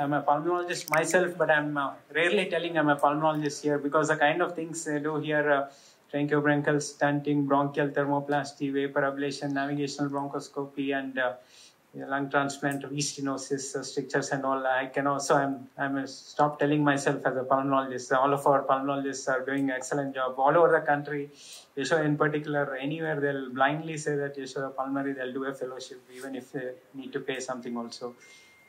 I'm a pulmonologist myself, but I'm uh, rarely telling I'm a pulmonologist here because the kind of things they do here, uh, tracheobronchial stenting, bronchial thermoplasty, vapor ablation, navigational bronchoscopy, and uh, lung transplant, restenosis, uh, strictures, and all. I can also, I'm, I'm stop telling myself as a pulmonologist. All of our pulmonologists are doing excellent job all over the country. Yashoda in particular, anywhere they'll blindly say that Yashoda Pulmonary, they'll do a fellowship, even if they need to pay something also.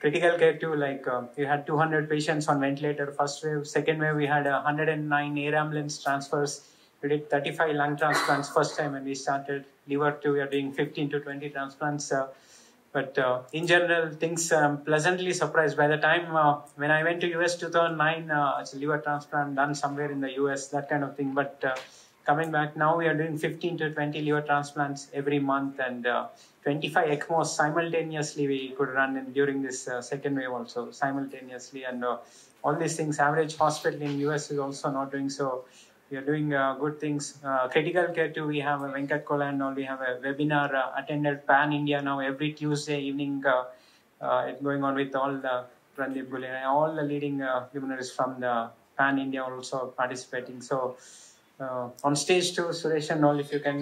Critical care too, like uh, we had 200 patients on ventilator first wave, second wave we had 109 air ambulance transfers. We did 35 lung transplants first time when we started. Liver too, we are doing 15 to 20 transplants. Uh, but uh, in general, things I'm pleasantly surprised. By the time uh, when I went to US 2009, uh, it's a liver transplant done somewhere in the US, that kind of thing. But uh, coming back now, we are doing 15 to 20 liver transplants every month and uh, 25 ECMOs simultaneously we could run in, during this uh, second wave also simultaneously. And all these things, average hospital in US is also not doing so we are doing uh, good things. Uh, critical care too, we have a Venkat Kola and all. We have a webinar uh, attended pan India now every Tuesday evening. it's going on with all the Randeep Guleria, all the leading uh, luminaries from the pan India also participating. So on stage too, Suresh and all, if you can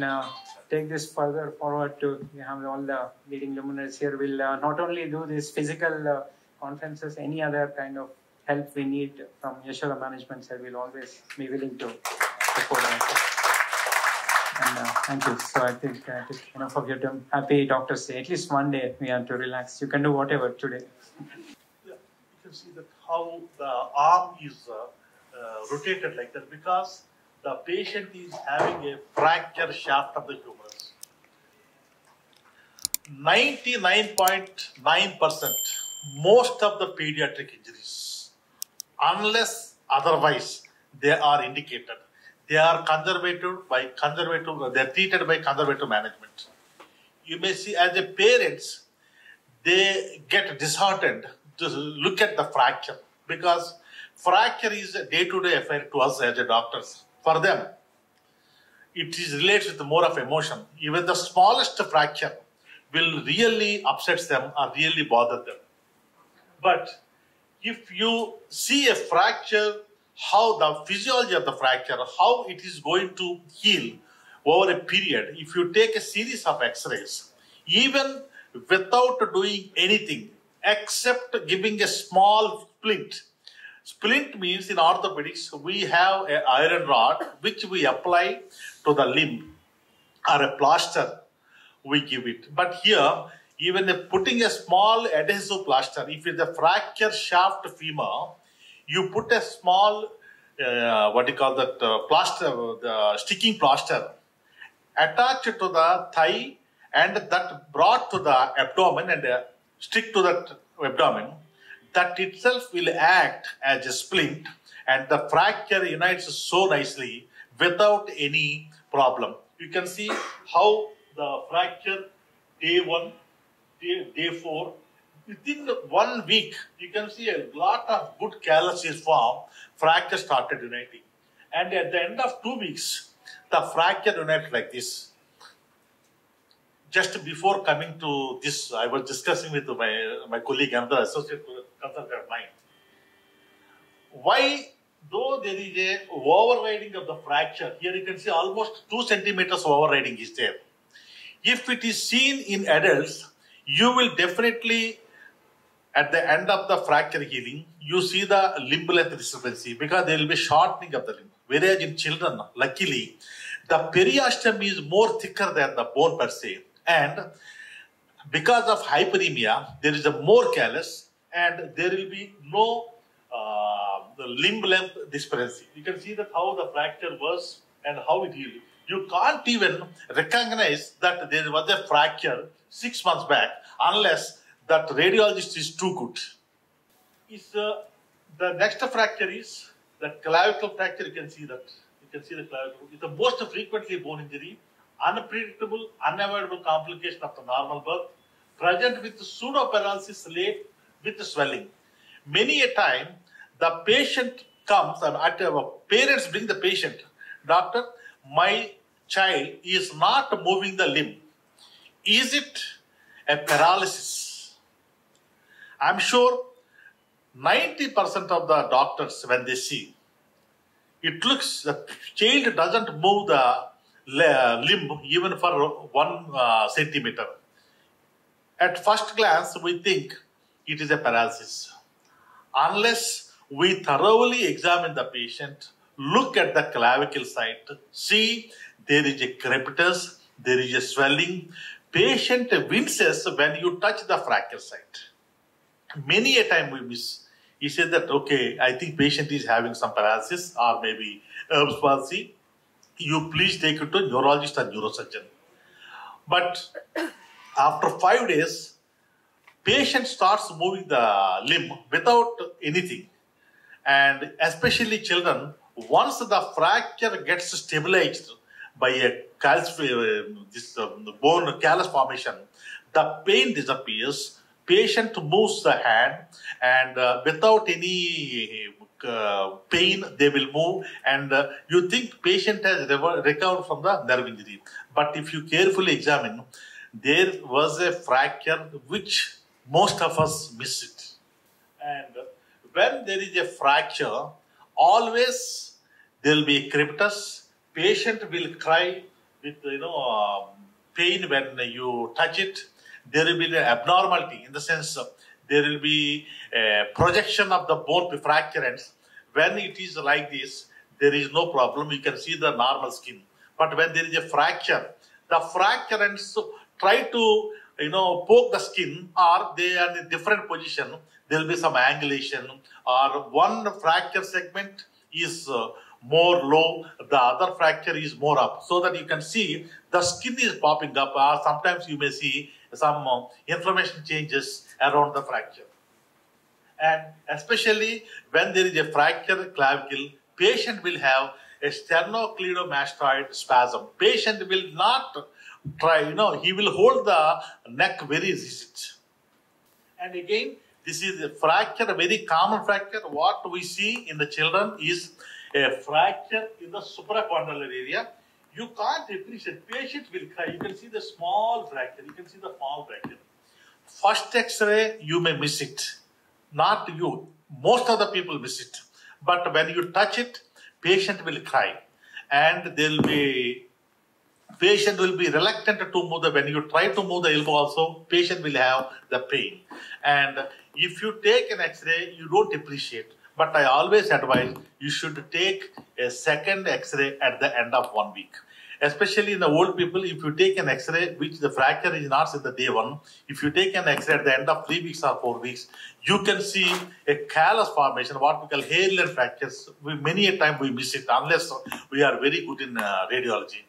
take this further forward to we have all the leading luminaries here. We'll not only do these physical conferences, any other kind of help we need from Yashoda management side, we'll always be willing to support. And uh, thank you. So I think uh, enough of your time. Happy Doctor's Day. At least one day we have to relax. You can do whatever today. Yeah, you can see that how the arm is uh, uh rotated like that because the patient is having a fracture shaft of the humerus. 99.9% most of the pediatric injuries unless otherwise they are indicated. They are conservative by conservative, they are treated by conservative management. You may see as a parents, they get disheartened to look at the fracture because fracture is a day-to-day affair to us as a doctors. For them, it is related with more of emotion. Even the smallest fracture will really upset them or really bother them. But if you see a fracture, how the physiology of the fracture, how it is going to heal over a period, if you take a series of x-rays, even without doing anything except giving a small splint. Splint means in orthopedics, we have an iron rod which we apply to the limb or a plaster, we give it. But here, even putting a small adhesive plaster, if it's a fracture shaft femur, you put a small, uh, what do you call that, uh, plaster, the sticking plaster, attached to the thigh and that brought to the abdomen and uh, stick to that abdomen, that itself will act as a splint and the fracture unites so nicely without any problem. You can see how the fracture day one day, day four, within one week, you can see a lot of good calluses form, fracture started uniting. And at the end of two weeks, the fracture united like this. Just before coming to this, I was discussing with my, my colleague, another associate consultant of mine. Why, though there is a overriding of the fracture, here you can see almost two centimeters of overriding is there. If it is seen in adults, you will definitely, at the end of the fracture healing, you see the limb length discrepancy because there will be shortening of the limb. Whereas in children, luckily, the periosteum is more thicker than the bone per se. And because of hyperemia, there is a more callus and there will be no uh, limb length discrepancy. You can see that how the fracture was and how it healed. You can't even recognize that there was a fracture six months back unless that radiologist is too good. Is uh, the next fracture is the clavicle fracture. You can see that. You can see the clavicle. It's the most frequently bone injury, unpredictable, unavoidable complication of the normal birth, present with pseudoparalysis late with swelling. Many a time, the patient comes and at, uh, parents bring the patient, doctor, my child is not moving the limb. Is it a paralysis? I'm sure 90% of the doctors, when they see, it looks the child doesn't move the limb even for one uh, centimeter. At first glance, we think it is a paralysis. Unless we thoroughly examine the patient, look at the clavicle site, see there is a crepitus, there is a swelling. Patient winces when you touch the fracture site. Many a time we miss. He said that okay, I think patient is having some paralysis or maybe Erb's palsy. You please take it to neurologist or neurosurgeon. But after five days, patient starts moving the limb without anything. And especially children, once the fracture gets stabilized by a calc- uh, this um, bone callus formation, the pain disappears. Patient moves the hand, and uh, without any uh, pain, they will move. And uh, you think patient has recovered from the nerve injury. But if you carefully examine, there was a fracture which most of us miss it. And when there is a fracture, always there will be a crepitus. Patient will cry with you know um, pain when you touch it. There will be an abnormality in the sense of there will be a projection of the bone fracturants. When it is like this, there is no problem. You can see the normal skin. But when there is a fracture, the fracturants try to you know poke the skin or they are in a different position. There will be some angulation or one fracture segment is uh, more low, the other fracture is more up, so that you can see the skin is popping up, or sometimes you may see some uh, inflammation changes around the fracture. And especially when there is a fracture clavicle, patient will have a sternocleidomastoid spasm. Patient will not try, you know, he will hold the neck very rigid. And again, this is a fracture, a very common fracture. What we see in the children is a fracture in the supracondylar area. You can't appreciate. Patient will cry. You can see the small fracture. You can see the small fracture. First X-ray, you may miss it. Not you. Most of the people miss it. But when you touch it, patient will cry, and there will be patient will be reluctant to move the when you try to move the elbow also patient will have the pain. And if you take an x-ray you don't appreciate. But i always advise you should take a second x-ray at the end of one week. Especially in the old people if you take an x-ray which the fracture is not in the day one if you take an x-ray at the end of three weeks or four weeks you can see a callus formation what we call hairline fractures. We, many a time we miss it unless we are very good in uh, radiology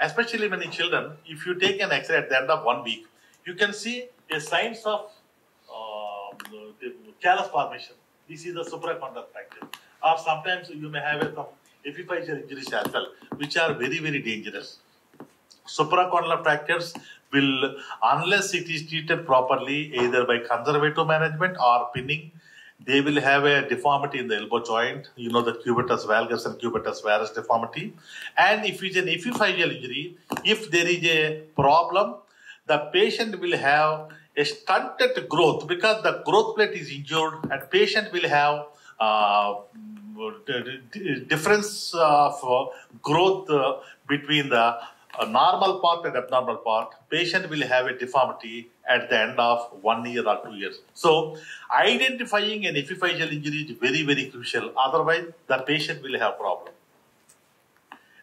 especially in children, if you take an X-ray at the end of one week, you can see a signs of uh, the callus formation. This is the fracture. Or sometimes you may have some epiphyseal injuries as well, which are very, very dangerous. Supracondylar fractures will, unless it is treated properly, either by conservative management or pinning, they will have a deformity in the elbow joint, you know, the cubitus valgus and cubitus varus deformity. And if it's an epiphyseal injury, if there is a problem, the patient will have a stunted growth because the growth plate is injured and patient will have uh, difference of growth uh, between the a normal part and abnormal part, patient will have a deformity at the end of one year or two years. So, identifying an epiphyseal injury is very, very crucial. Otherwise, the patient will have problem.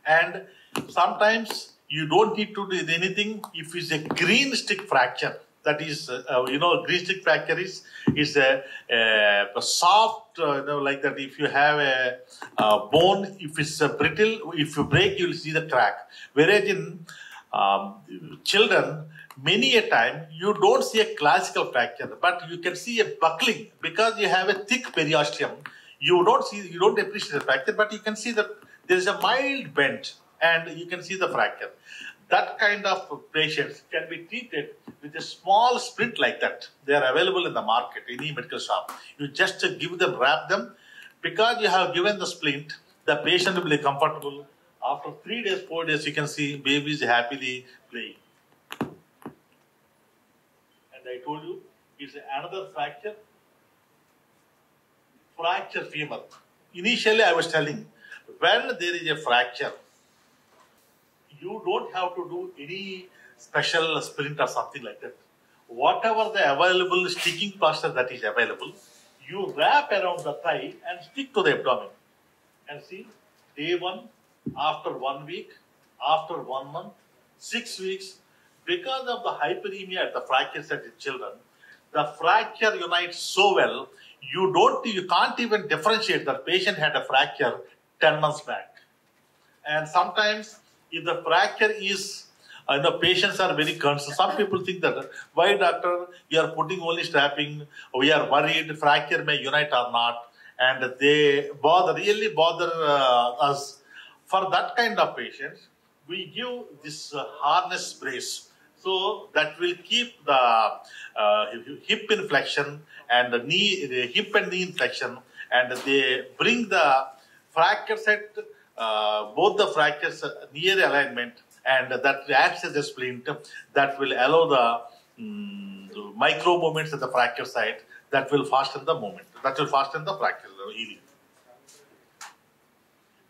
And sometimes you don't need to do anything if it's a green stick fracture. That is, uh, you know, green stick fracture is is a, a, a soft, uh, you know, like that. If you have a, a bone, if it's brittle, if you break, you'll see the crack. Whereas in um, children, many a time you don't see a classical fracture, but you can see a buckling because you have a thick periosteum. You don't see, you don't appreciate the fracture, but you can see that there is a mild bend, and you can see the fracture. That kind of patients can be treated with a small splint like that. They are available in the market, any medical shop. You just give them, wrap them. Because you have given the splint, the patient will be comfortable. After three days, four days, you can see babies happily playing. And I told you, it's another fracture. fracture femur. Initially, I was telling when there is a fracture, you don't have to do any special splint or something like that. Whatever the available sticking plaster that is available, you wrap around the thigh and stick to the abdomen. And see, day one, after one week, after one month, six weeks, because of the hyperemia at the fracture set in children, the fracture unites so well, you don't, you can't even differentiate that patient had a fracture 10 months back. And sometimes, if the fracture is, uh, know patients are very concerned. Some people think that, why doctor, you are putting only strapping, we are worried fracture may unite or not. And they bother, really bother uh, us. For that kind of patients, we give this uh, harness brace. So that will keep the uh, hip inflection and the knee, the hip and knee inflection, and they bring the fracture set, uh, both the fractures uh, near alignment, and that acts as a splint that will allow the, the micro movements at the fracture site that will fasten the movement, that will fasten the fracture uh, healing.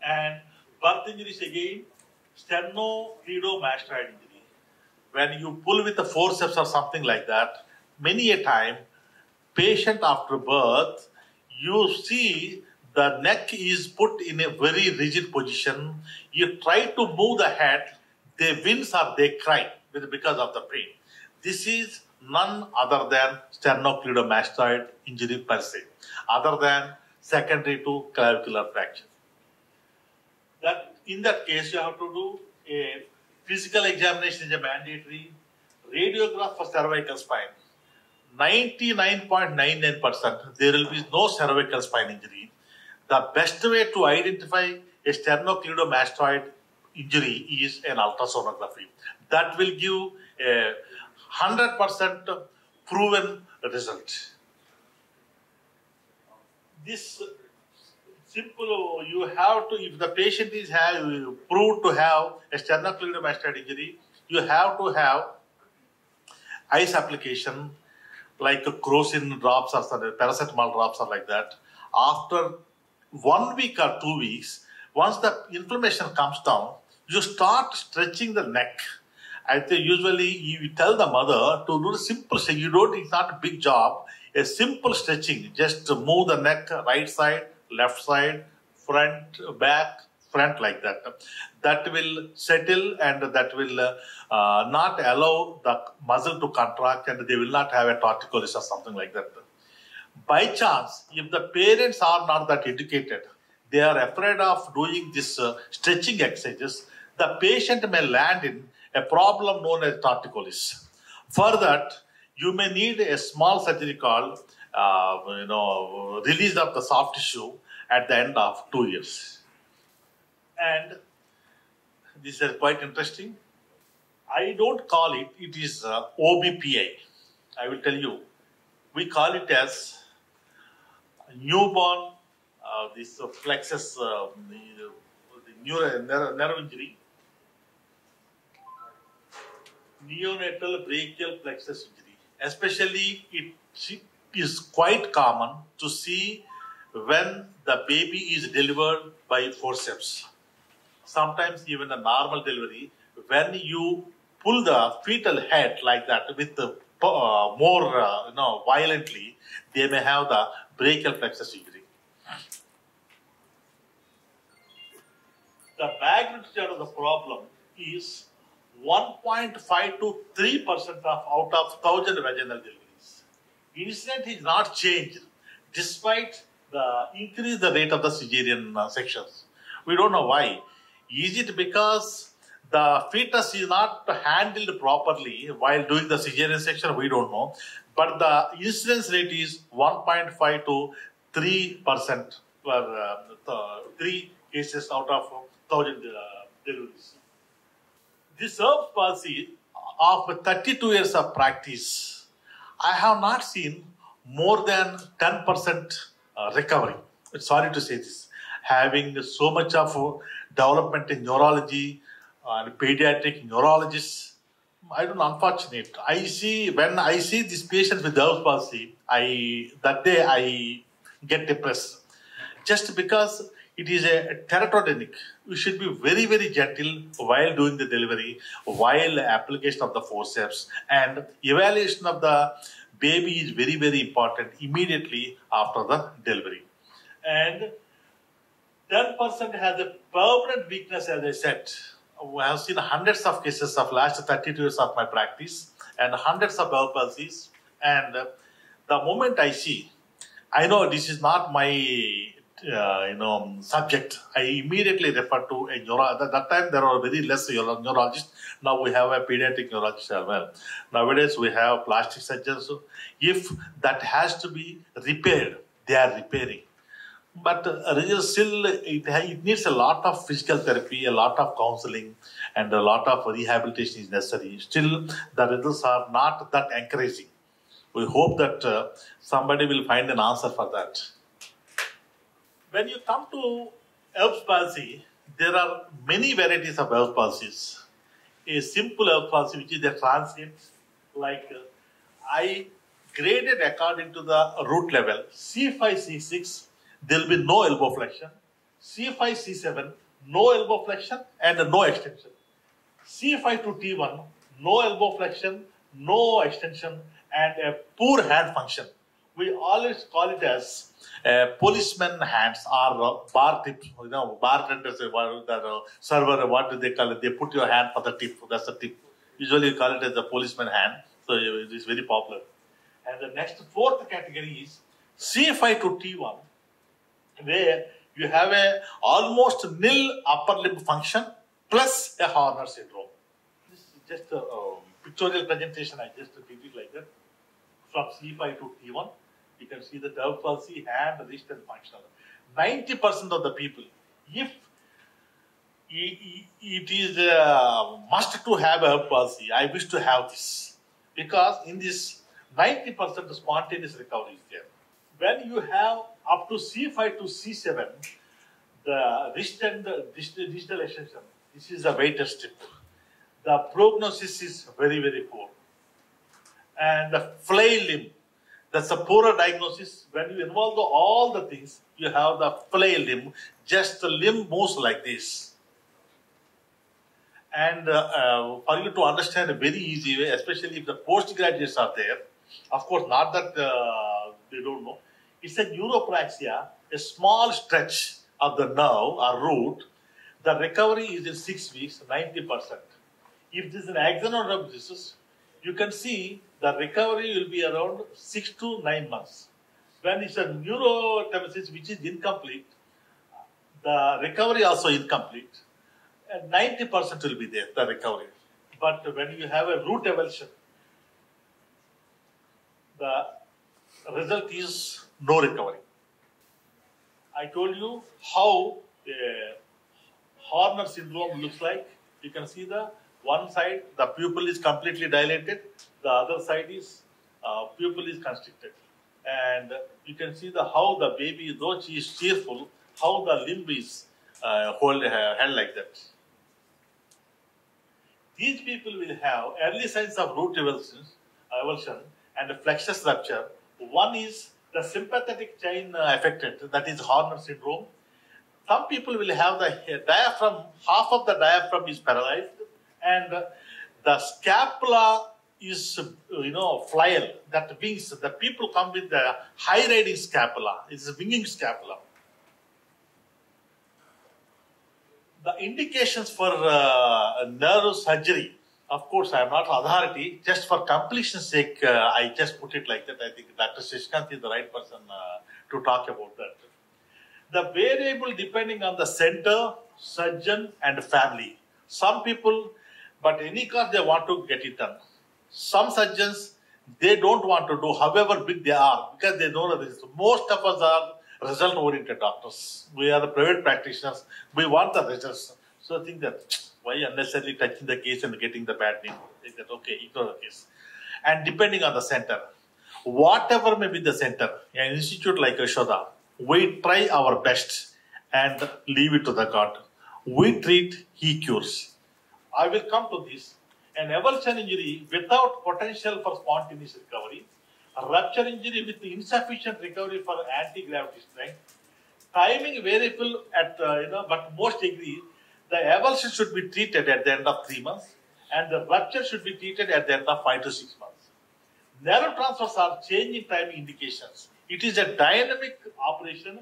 And birth injuries again, sternocleidomastoid injury. When you pull with the forceps or something like that, many a time, patient after birth, you see the neck is put in a very rigid position. You try to move the head, they wince or they cry because of the pain. This is none other than sternocleidomastoid injury per se, other than secondary to clavicular fracture. That in that case, you have to do a physical examination is a mandatory radiograph for cervical spine. 99.99% there will be no cervical spine injury. The best way to identify a sternocleidomastoid injury is an ultrasonography. That will give a 100% proven result. This simple, you have to, if the patient is have, proved to have a sternocleidomastoid injury, you have to have ice application like crocin drops or paracetamol drops or like that. After one week or two weeks, once the inflammation comes down, you start stretching the neck. I think usually you tell the mother to do a simple thing. You don't, it's not a big job. A simple stretching, just move the neck right side, left side, front, back, front like that. That will settle and that will uh, not allow the muscle to contract and they will not have a torticollis or something like that. By chance, if the parents are not that educated, they are afraid of doing this uh, stretching exercises, the patient may land in a problem known as torticollis. For that, you may need a small surgery called, uh, you know, release of the soft tissue at the end of two years. And this is quite interesting. I don't call it, it is uh, OBPI. I will tell you. We call it as newborn, uh, this plexus, uh, the, the neuro, nerve, nerve injury, neonatal brachial plexus injury. Especially, it is quite common to see when the baby is delivered by forceps. Sometimes even a normal delivery, when you pull the fetal head like that with the uh, more uh, you know violently, they may have the brachial plexus injury. The magnitude of the problem is 1.5 to 3 percent of out of thousand vaginal deliveries. Incident is not changed despite the increase the rate of the cesarean uh, sections. We don't know why. Is it because the fetus is not handled properly while doing the cesarean section? We don't know. But the incidence rate is 1.5 to 3 percent per uh, three cases out of thousand uh, deliveries. This Erb's palsy, of 32 years of practice, I have not seen more than 10 percent uh, recovery. Sorry to say this. Having so much of uh, development in neurology and pediatric neurologists, I don't know, unfortunate. I see, when I see these patients with Erb's palsy, I, that day I get depressed. Just because it is a teratogenic, we should be very, very gentle while doing the delivery, while application of the forceps, and evaluation of the baby is very, very important immediately after the delivery. And 10% has a permanent weakness, as I said. I have seen hundreds of cases of last 32 years of my practice and hundreds of bowel palsies. And the moment I see, I know this is not my uh, you know subject. I immediately refer to a neuro. At that time, there were very less neuro- neurologists. Now we have a pediatric neurologist as well. Nowadays, we have plastic surgeons. If that has to be repaired, they are repairing. But still, it, it needs a lot of physical therapy, a lot of counseling, and a lot of rehabilitation is necessary. Still, the results are not that encouraging. We hope that uh, somebody will find an answer for that. When you come to Erb's palsy, there are many varieties of Erb's palsies. A simple Erb's palsy, which is a transient, like uh, I graded according to the root level. C5, C6, there will be no elbow flexion. C5, C7, no elbow flexion and no extension. C5 to T1, no elbow flexion, no extension, and a poor hand function. We always call it as uh, policeman hands or bar tips. You know, bartenders, uh, server, what do they call it? They put your hand for the tip. That's the tip. Usually, you call it as a policeman hand. So it is very popular. And the next fourth category is C5 to T1, where you have a almost nil upper limb function plus a Horner syndrome. This is just a um, pictorial presentation. I just did it like that. From C5 to T1, you can see the nerve palsy, hand, wrist, and functional. 90% of the people, if it is a must to have a palsy, I wish to have this. Because in this 90% spontaneous recovery is there. When you have up to C5 to C7, the wrist and the distal extension, this is a weighted strip. The prognosis is very, very poor. And the flail limb, that's a poorer diagnosis. When you involve all the things, you have the flail limb, just the limb moves like this. And uh, uh, for you to understand a very easy way, especially if the postgraduates are there, of course, not that uh, they don't know, it's a neuropraxia, a small stretch of the nerve or root. The recovery is in six weeks, 90%. If this is an axonal disease, you can see the recovery will be around six to nine months. When it's a neurotmesis which is incomplete, the recovery also incomplete, and 90% will be there, the recovery. But when you have a root avulsion, the result is no recovery. I told you how a Horner syndrome looks like. You can see the one side, the pupil is completely dilated, the other side is uh, pupil is constricted. And you can see the how the baby, though she is cheerful, how the limb is uh, hold, uh, held like that. These people will have early signs of root avulsion and plexus rupture. One is the sympathetic chain uh, affected, that is Horner syndrome. Some people will have the diaphragm, half of the diaphragm is paralyzed, and uh, the scapula is, uh, you know, flail, that wings. The people come with the high riding scapula, it's a winging scapula. The indications for uh, nerve surgery, of course, I am not authority. Just for completion's sake, uh, I just put it like that. I think Dr. Shishkant is the right person uh, to talk about that. The variable depending on the center, surgeon, and family. Some people, but any cause they want to get it done. Some surgeons, they don't want to do, however big they are, because they know that. Most of us are result oriented doctors. We are the private practitioners. We want the results. So I think that why unnecessarily touching the case and getting the bad name? Think that okay, ignore the case. And depending on the center, whatever may be the center, an institute like Yashoda, we try our best and leave it to the God. We treat, He cures. I will come to this. An avulsion injury without potential for spontaneous recovery A rupture injury with insufficient recovery for anti-gravity strength. Timing variable at, uh, you know, but most agree the avulsion should be treated at the end of three months and the rupture should be treated at the end of five to six months. Nerve transfers are changing timing indications. It is a dynamic operation.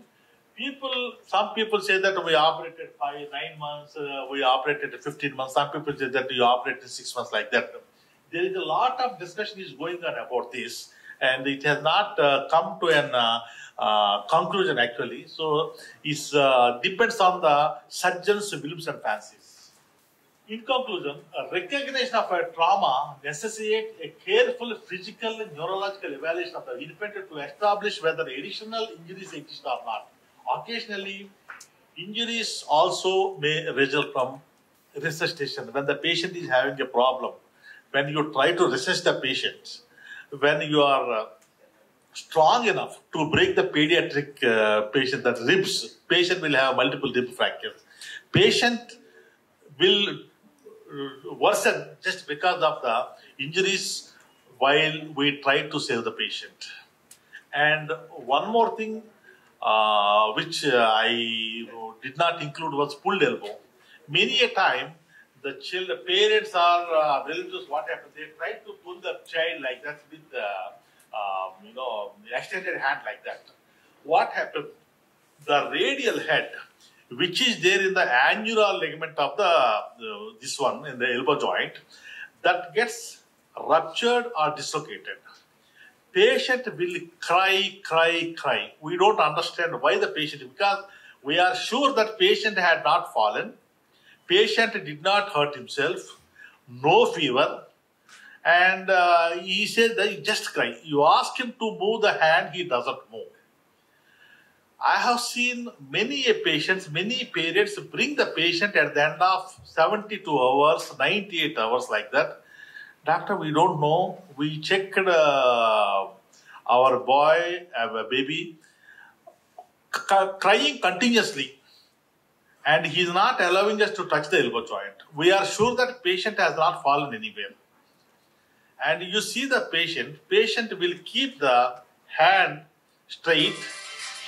People, some people say that we operated five, nine months, uh, we operated 15 months. Some people say that we operated six months like that. There is a lot of discussion is going on about this, and it has not uh, come to an uh, conclusion actually. So it uh, depends on the surgeon's whims and fancies. In conclusion, a recognition of a trauma necessitates a careful physical and neurological evaluation of the infant to establish whether additional injuries exist or not. Occasionally, injuries also may result from resuscitation. When the patient is having a problem, when you try to resist the patient, when you are uh, strong enough to break the pediatric uh, patient, that ribs, patient will have multiple rib fractures. Patient will uh, worsen just because of the injuries while we try to save the patient. And one more thing uh, which uh, I did not include was pulled elbow. Many a time, the children, parents or uh, relatives, what happens? They try to pull the child like that with the, um, you know, extended hand like that. What happened? The radial head, which is there in the annular ligament of the this one in the elbow joint, that gets ruptured or dislocated patient will cry, cry, cry. We don't understand why the patient, because we are sure that patient had not fallen, patient did not hurt himself, no fever, and uh, he said that he just cry. You ask him to move the hand, he doesn't move. I have seen many patients, many parents bring the patient at the end of 72 hours, 98 hours like that Doctor, we don't know. We checked uh, our boy, our baby, c- crying continuously, and he's not allowing us to touch the elbow joint. We are sure that patient has not fallen anywhere. And you see the patient, patient will keep the hand straight.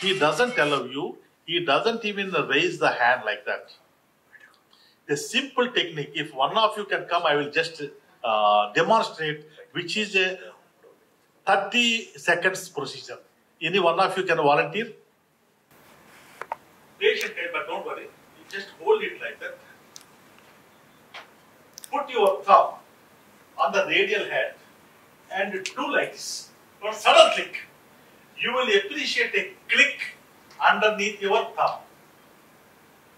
He doesn't allow you. He doesn't even raise the hand like that. A simple technique. If one of you can come, I will just uh, demonstrate, which is a 30 seconds procedure. Any one of you can volunteer? Patient head, but don't worry. You just hold it like that. Put your thumb on the radial head and like this. For sudden click, you will appreciate a click underneath your thumb.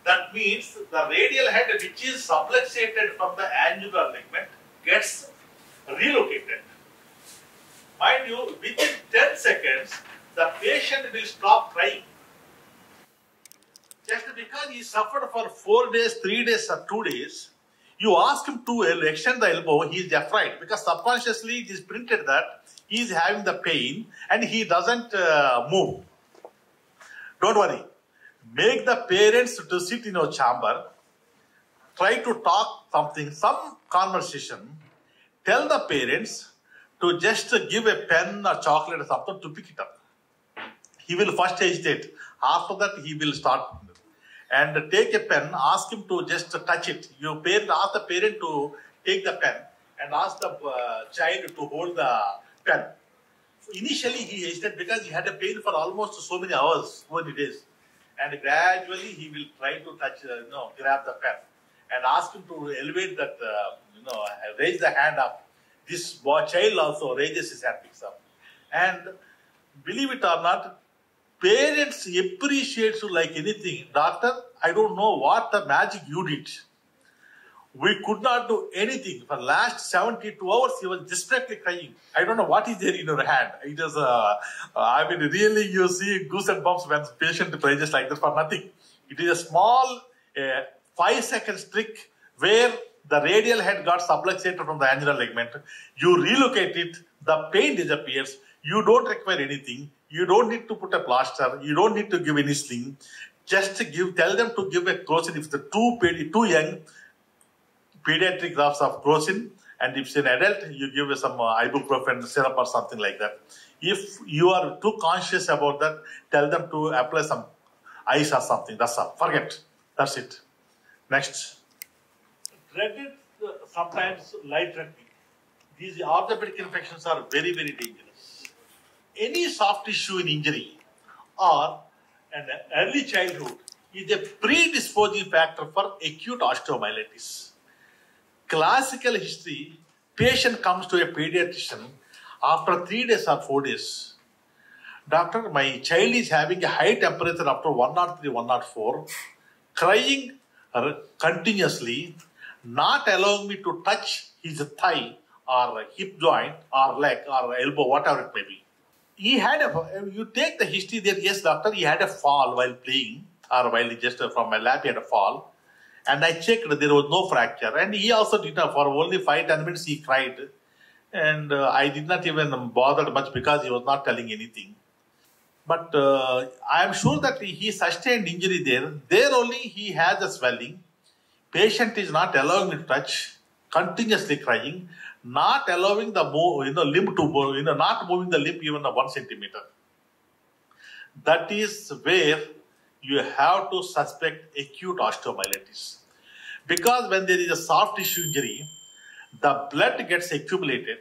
That means the radial head, which is subluxated from the annular ligament, gets relocated. Mind you, within 10 seconds, the patient will stop crying. Just because he suffered for 4 days, 3 days, or 2 days, you ask him to extend the elbow, he is afraid because subconsciously it is printed that he is having the pain and he doesn't uh, move. Don't worry. Make the parents to sit in your chamber, try to talk something, some conversation, tell the parents to just give a pen or chocolate or something to pick it up. He will first hesitate. After that, he will start and take a pen, ask him to just touch it. You parent, ask the parent to take the pen and ask the uh, child to hold the pen. Initially, he hesitated because he had a pain for almost so many hours, so many days. And gradually, he will try to touch, uh, you know, grab the pen and ask him to elevate that, uh, you know, raise the hand up. This boy, child also raises his hand, picks up. And believe it or not, parents appreciate you like anything. Doctor, I don't know what the magic you did. We could not do anything. For last 72 hours, he was desperately crying. I don't know what is there in your hand. It is, uh, uh, I mean, really, you see goose and bumps when patient cries like that for nothing. It is a small, uh, five trick where the radial head got subluxated from the annular ligament. You relocate it, the pain disappears. You don't require anything. You don't need to put a plaster. You don't need to give any sling. Just give, tell them to give a crocin if the two, two young pediatric grafts of crocin And if it's an adult, you give some uh, ibuprofen syrup or something like that. If you are too conscious about that, tell them to apply some ice or something. That's all. Forget. That's it. Next. Dreaded, uh, sometimes light threatening. These orthopedic infections are very, very dangerous. Any soft tissue in injury or an early childhood is a predisposing factor for acute osteomyelitis. Classical history, patient comes to a pediatrician after three days or four days. Doctor, my child is having a high temperature after 103, 104, crying continuously, not allowing me to touch his thigh or hip joint or leg or elbow, whatever it may be. He had a, you take the history there, yes, doctor, he had a fall while playing or while he just uh, from my lap, he had a fall. And I checked, there was no fracture. And he also did not, for only five, ten minutes, he cried. And uh, I did not even bother much because he was not telling anything. But uh, I am sure that he sustained injury there. There only he has a swelling. Patient is not allowing to touch, continuously crying, not allowing the move, you know, limb to move, you know, not moving the limb even one centimeter. That is where you have to suspect acute osteomyelitis. Because when there is a soft tissue injury, the blood gets accumulated.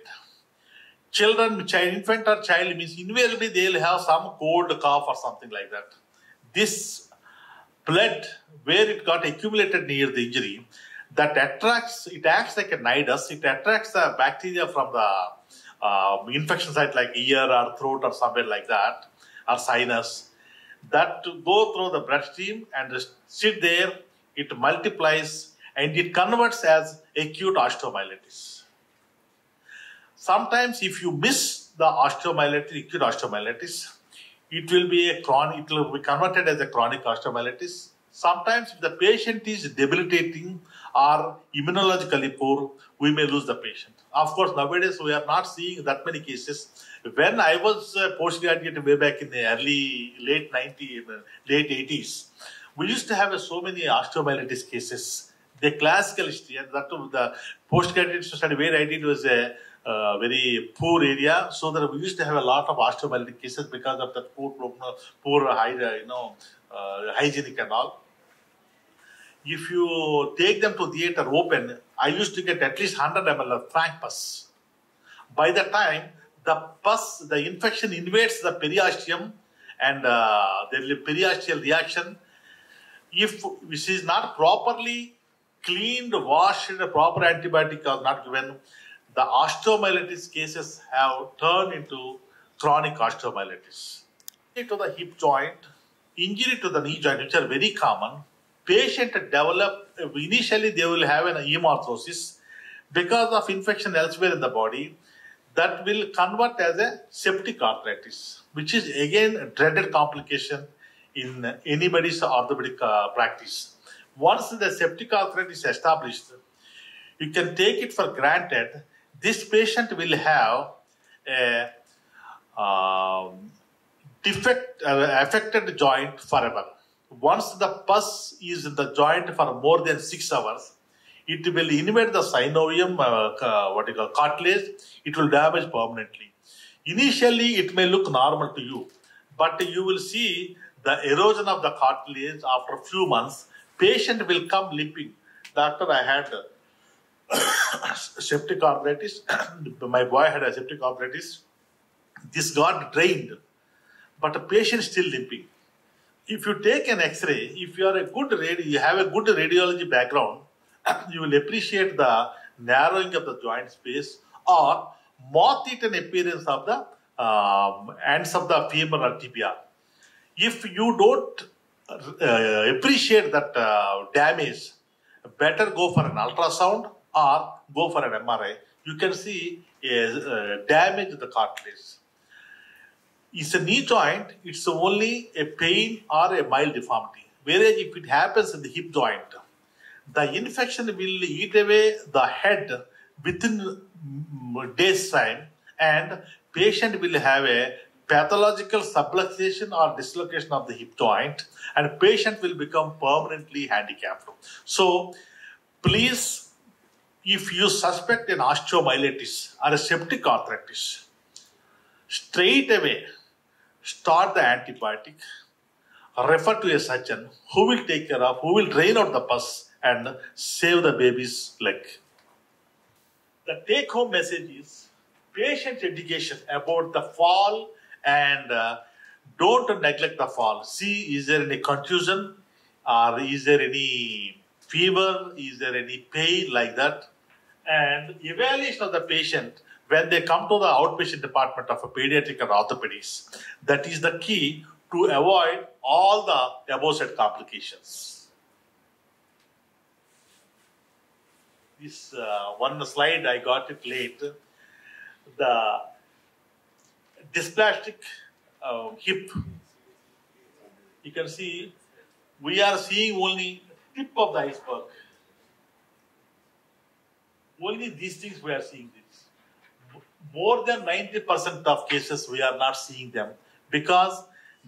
Children, child, infant or child means invariably they'll have some cold cough or something like that. This blood, where it got accumulated near the injury, that attracts, it acts like a nidus, it attracts the bacteria from the uh, infection site like ear or throat or somewhere like that, or sinus, that go through the bloodstream and sit there, it multiplies and it converts as acute osteomyelitis. Sometimes if you miss the osteomyelitis, acute osteomyelitis, it will be a chronic, it will be converted as a chronic osteomyelitis. Sometimes if the patient is debilitating or immunologically poor, we may lose the patient. Of course, nowadays we are not seeing that many cases. When I was a postgraduate way back in the early, late 90s, late 80s, we used to have so many osteomyelitis cases. The classical history, and that the postgraduate study where I did was a uh, very poor area, so that we used to have a lot of osteomyelitis cases because of that poor, poor, you know, uh, hygienic and all if you take them to theater open, I used to get at least 100 ml of frank pus. By the time the pus, the infection invades the periosteum and uh, there will be periosteal reaction. If this is not properly cleaned, washed, and a proper antibiotic are not given, the osteomyelitis cases have turned into chronic osteomyelitis. Injury To the hip joint, injury to the knee joint, which are very common, patient develop, initially they will have an hemarthrosis because of infection elsewhere in the body that will convert as a septic arthritis, which is again a dreaded complication in anybody's orthopedic uh, practice. Once the septic arthritis is established, you can take it for granted this patient will have a um, defect, uh, affected joint forever once the pus is in the joint for more than six hours, it will invade the synovium, uh, what you call cartilage, it will damage permanently. Initially, it may look normal to you, but you will see the erosion of the cartilage after a few months. Patient will come limping. Doctor, I had septic arthritis. My boy had a septic arthritis. This got drained, but the patient still limping if you take an X-ray, if you are a good radi- you have a good radiology background, you will appreciate the narrowing of the joint space or moth-eaten appearance of the um, ends of the femur or tibia. If you don't uh, appreciate that uh, damage, better go for an ultrasound or go for an MRI. You can see uh, damage the cartilage is a knee joint, it's only a pain or a mild deformity. Whereas if it happens in the hip joint, the infection will eat away the head within days time and patient will have a pathological subluxation or dislocation of the hip joint and patient will become permanently handicapped. So please if you suspect an osteomyelitis or a septic arthritis, straight away start the antibiotic, refer to a surgeon who will take care of, who will drain out the pus and save the baby's leg. The take home message is patient education about the fall and uh, don't neglect the fall. See, is there any contusion or is there any fever? Is there any pain like that? And evaluation of the patient when they come to the outpatient department of a pediatric or orthopedics. That is the key to avoid all the above said complications. This uh, one slide I got it late. The dysplastic uh, hip. You can see we are seeing only tip of the iceberg. Only these things we are seeing. More than 90% of cases we are not seeing them because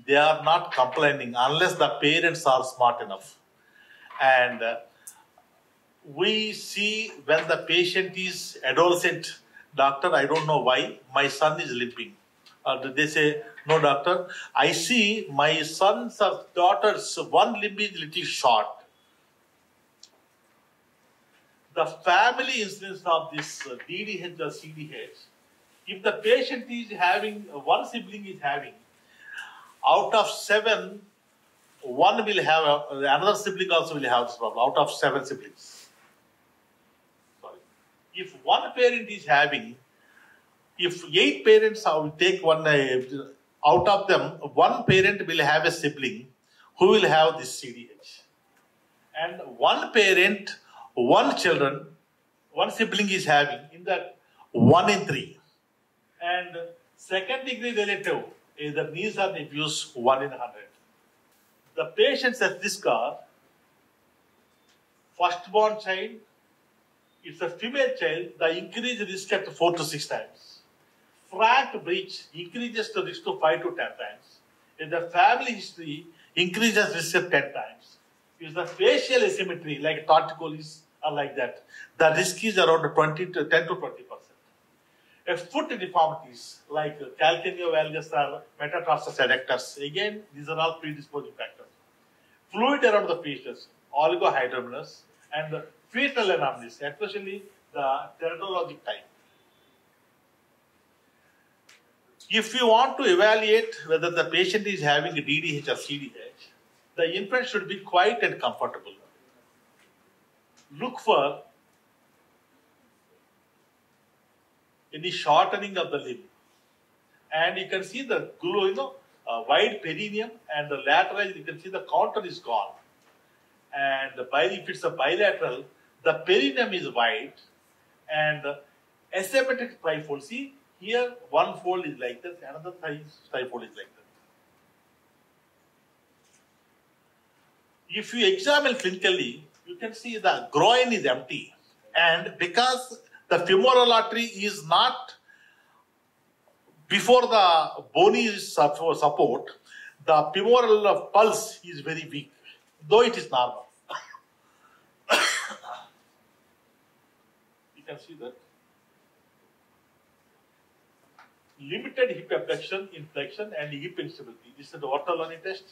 they are not complaining unless the parents are smart enough. And uh, we see when the patient is adolescent, doctor, I don't know why, my son is limping. Uh, they say, no, doctor, I see my son's or daughter's one limb is little short. The family incidence of this uh, DDH or CDH, if the patient is having, one sibling is having, out of seven, one will have, a, another sibling also will have this problem, out of seven siblings. Sorry. If one parent is having, if eight parents will take one, uh, out of them, one parent will have a sibling who will have this CDH. And one parent, one children, one sibling is having in that one in three. And second degree relative is the knees or nephews one in a hundred. The patients at this car, firstborn child, it's a female child, the increased risk at four to six times. Frank breech increases the risk to five to ten times. In the family history, increases risk of ten times. If the facial asymmetry, like torticollis or like that, the risk is around 20 to 10 to 20 If foot deformities like uh, calcaneal valgus or metatarsus adductus, again, these are all predisposing factors. Fluid around the features, oligohydramnios, and fetal anomalies, especially the teratologic type. If you want to evaluate whether the patient is having a DDH or CDH, the infant should be quiet and comfortable. Look for any shortening of the limb. And you can see the glue, you know, uh, wide perineum and the lateral, you can see the counter is gone. And the if it's a bilateral, the perineum is wide and asymmetric trifold. See, here one fold is like this, another trifold is like this. If you examine clinically, you can see the groin is empty. And because the femoral artery is not before the bony support, the femoral pulse is very weak, though it is normal. you can see that. Limited hip abduction, inflection, and hip instability. This is the Ortolani test.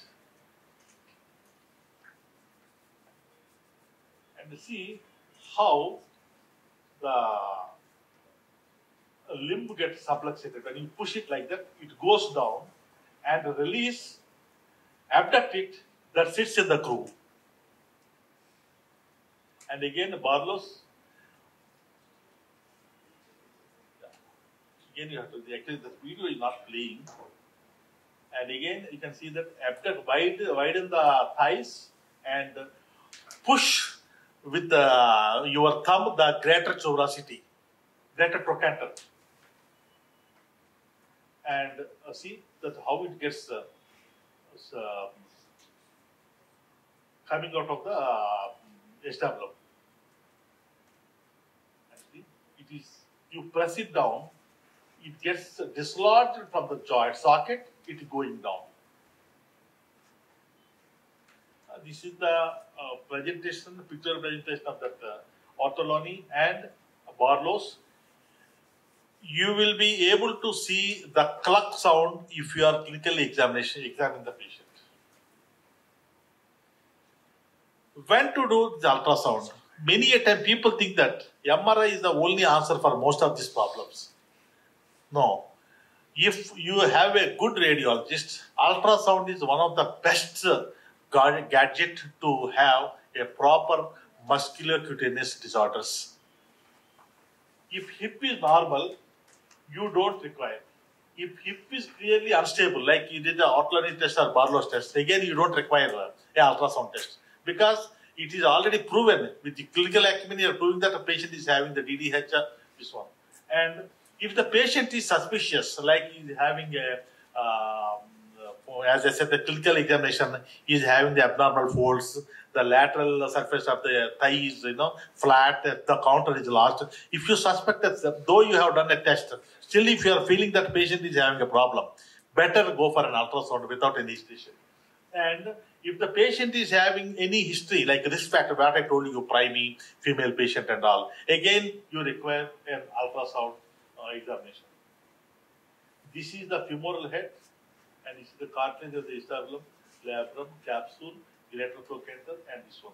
And see how the uh, limb gets subluxated. When you push it like that, it goes down and release, abduct it, that sits in the groove. And again, Barlow's. Again, you have to, actually, the video is not playing. And again, you can see that abduct, wide, widen the thighs and push with uh, your thumb the greater tuberosity, greater trochanter. And uh, see that how it gets uh, uh, coming out of the uh. Actually, it is you press it down, it gets dislodged from the joint socket, it going down. Uh, this is the uh, presentation, picture presentation of that uh, Ortolani and Barlow's, you will be able to see the cluck sound if you are clinically examination examining the patient. When to do the ultrasound? Many a time people think that MRI is the only answer for most of these problems. No. If you have a good radiologist, ultrasound is one of the best uh, gadget to have a proper muscular cutaneous disorders. If hip is normal, you don't require. If hip is clearly unstable, like you did the Ortolani test or Barlow's test, again you don't require uh, a ultrasound test because it is already proven with the clinical acumen. You are proving that a patient is having the DDH, uh, this one. And if the patient is suspicious, like he is having a, um, as I said, the clinical examination is having the abnormal folds, the lateral surface of the thigh is you know flat, the counter is lost. If you suspect that, though you have done a test, still if you are feeling that patient is having a problem, better go for an ultrasound without any hesitation. And if the patient is having any history, like risk factor, what I told you, primary, female patient and all, again, you require an ultrasound uh, examination. This is the femoral head, and this is the cartilage of the acetabulum, labrum, capsule, greater trochanter, and this one.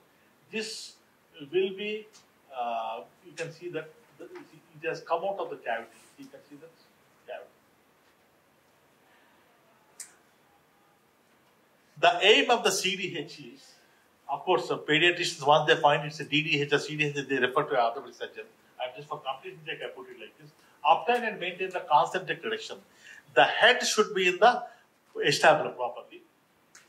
This will be, uh, you can see that the- it has come out of the cavity. You can see that cavity. The aim of the CDH is, of course, the pediatricians, once they find it's a DDH or CDH, they refer to an orthopedic surgeon. I'm just for complete check, I put it like this. Obtain and maintain the constant reduction. The head should be in the established properly.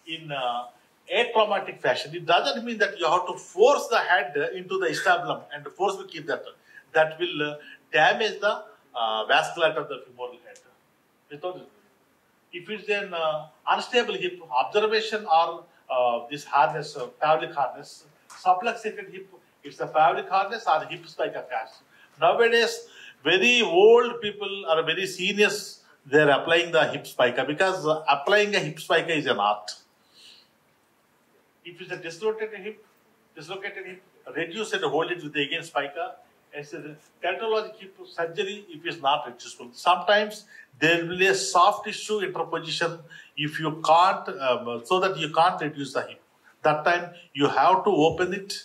In uh, atraumatic fashion, it doesn't mean that you have to force the head into the acetabulum and force to keep that. That will uh, damage the uh, vasculature of the femoral head. Without it. If it's an uh, unstable hip, observation or uh, this harness, uh, Pavlik harness, subluxated hip, it's a Pavlik harness or hip spica cast. Nowadays, very old people or very seniors, they're applying the hip spica because applying a hip spica is an art. If it's a dislocated hip, dislocated hip, reduce and hold it with the again spica. As a cardiologic hip surgery, if it's not reducible, sometimes there will be a soft tissue interposition if you can't, um, so that you can't reduce the hip. That time you have to open it,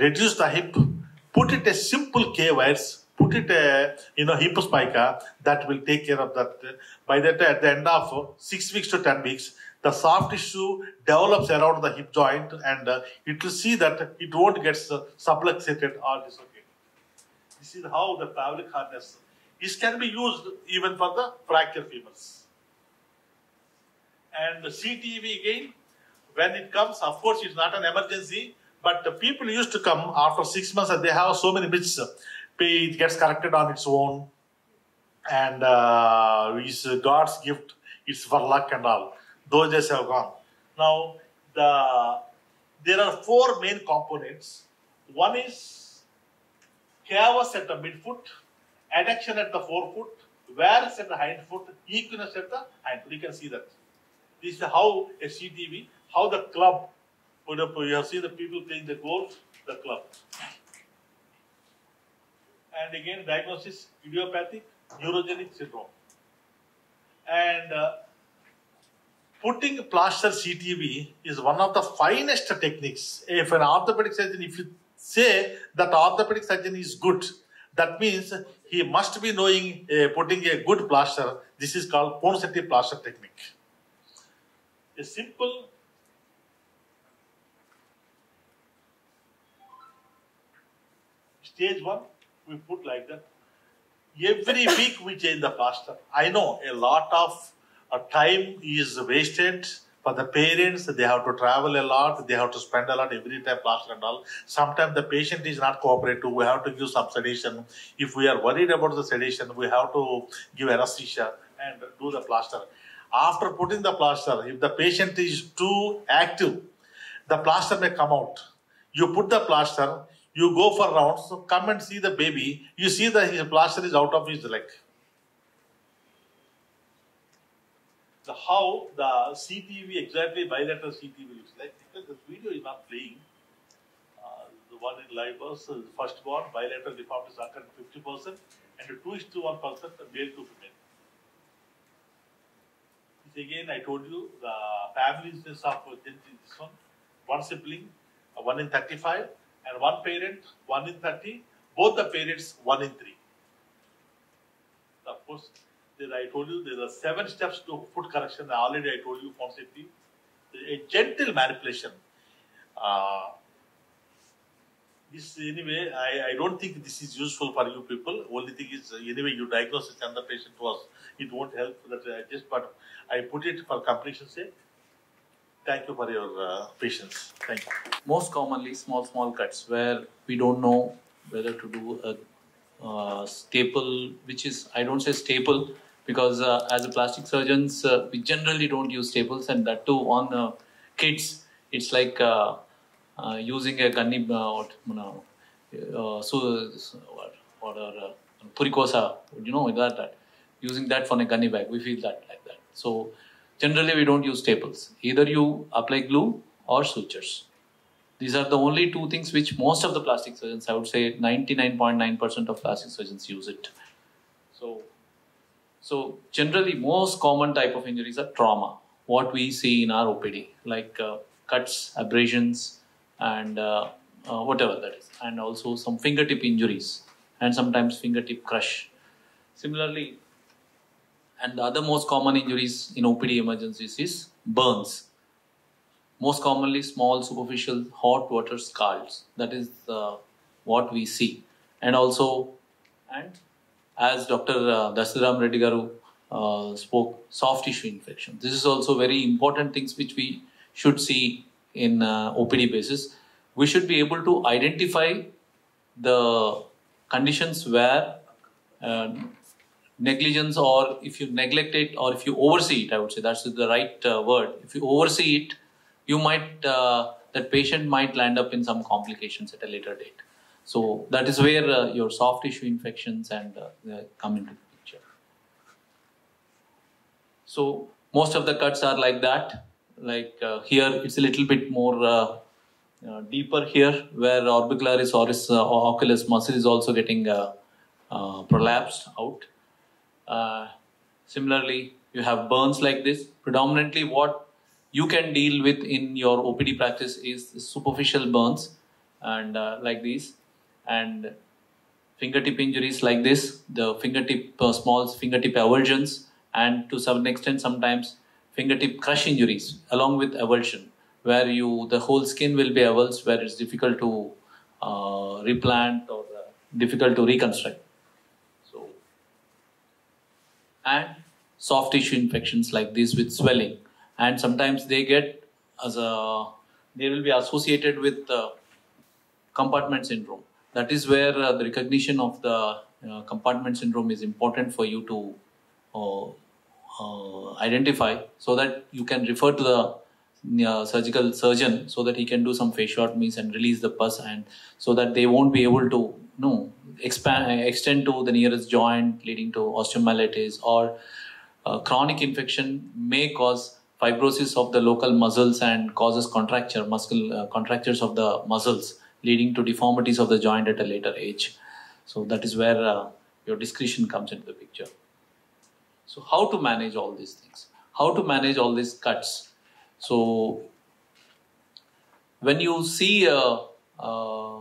reduce the hip, put it a simple K wires, put it in a hip spica that will take care of that. By that at the end of six weeks to ten weeks, the soft tissue develops around the hip joint and uh, it will see that it won't get uh, subluxated or dislocated. This is how the Pavlik harness. This can be used even for the fracture femurs. And the CTV again, when it comes, of course, it's not an emergency, but the people used to come after six months and they have so many bits. It gets corrected on its own, and uh, it's God's gift. It's for luck and all. Those days have gone. Now, the there are four main components. One is cavus at the midfoot, adduction at the forefoot, varus at the hindfoot, equinus at the hindfoot. You can see that. This is how a CTV, how the club, you have seen the people playing the golf, the club. And again, diagnosis, idiopathic, neurogenic syndrome. And uh, putting plaster CTV is one of the finest techniques. If an orthopedic surgeon, if you say that orthopedic surgeon is good, that means he must be knowing uh, putting a good plaster. This is called Ponseti plaster technique. A simple stage one, we put like that. Every week we change the plaster. I know a lot of uh, time is wasted for the parents. They have to travel a lot. They have to spend a lot every time plaster and all. Sometimes the patient is not cooperative. We have to give some sedation. If we are worried about the sedation, we have to give anesthesia and do the plaster. After putting the plaster, if the patient is too active, the plaster may come out. You put the plaster, you go for rounds, so come and see the baby. You see that his plaster is out of his leg. The how the CTV exactly bilateral CTV looks like because the video is not playing. Uh, the one in Libus, uh, firstborn, bilateral deformities occur 50%, and 2 is to 1% male to female. This again, I told you the family instance of this one, one sibling, uh, 1 in 35, and one parent, 1 in 30, both the parents, 1 in 3. Of course, there I told you there are seven steps to foot correction. Already I told you constantly. A gentle manipulation. Uh, this anyway, I, I don't think this is useful for you people. Only thing is, anyway, you diagnose it and the patient was, it won't help. That I just, but I put it for completion's sake. Thank you for your uh, patience. Thank you. Most commonly, small, small cuts where we don't know whether to do a uh, staple, which is, I don't say staple, because uh, as a plastic surgeons, uh, we generally don't use staples, and that too on uh, kids, it's like uh, using a gunny, what, you know, so, what, what are, uh, purikosa, you know, that, that, using that for a gunny bag, we feel that like that. So, generally we don't use staples. Either you apply glue or sutures. These are the only two things which most of the plastic surgeons, I would say 99.9% of plastic surgeons use it. So, so generally most common type of injuries are trauma, what we see in our OPD, like uh, cuts, abrasions, and uh, uh, whatever that is, and also some fingertip injuries, and sometimes fingertip crush. Similarly, and the other most common injuries in OPD emergencies is burns. Most commonly small superficial hot water scalds. That is uh, what we see. And also and as dr uh, dasiram reddy garu uh, spoke soft tissue infection. This is also very important things which we should see in uh, opd basis. We should be able to identify the conditions where uh, negligence or if you neglect it or if you oversee it i would say that's the right uh, word if you oversee it you might uh, that patient might land up in some complications at a later date. So that is where uh, your soft tissue infections and uh, come into the picture. So most of the cuts are like that. Like uh, here, it's a little bit more uh, deeper here, where orbicularis oris uh, oculus muscle is also getting prolapsed out. Uh, similarly, you have burns like this. Predominantly, what you can deal with in your OPD practice is superficial burns and uh, like these and fingertip injuries like this, the fingertip uh, small fingertip avulsions and to some extent sometimes fingertip crush injuries along with avulsion where you the whole skin will be avulsed where it's difficult to uh, replant or uh, difficult to reconstruct. So and soft tissue infections like this with swelling. And sometimes they get as a they will be associated with uh, compartment syndrome. That is where uh, the recognition of the uh, compartment syndrome is important for you to uh, uh, identify so that you can refer to the uh, surgical surgeon so that he can do some fasciotomies and release the pus and so that they won't be able to you know, expand extend to the nearest joint leading to osteomyelitis or chronic infection may cause fibrosis of the local muscles and causes contracture, muscle uh, contractures of the muscles, leading to deformities of the joint at a later age. So that is where uh, your discretion comes into the picture. So how to manage all these things? How to manage all these cuts? So when you see a, a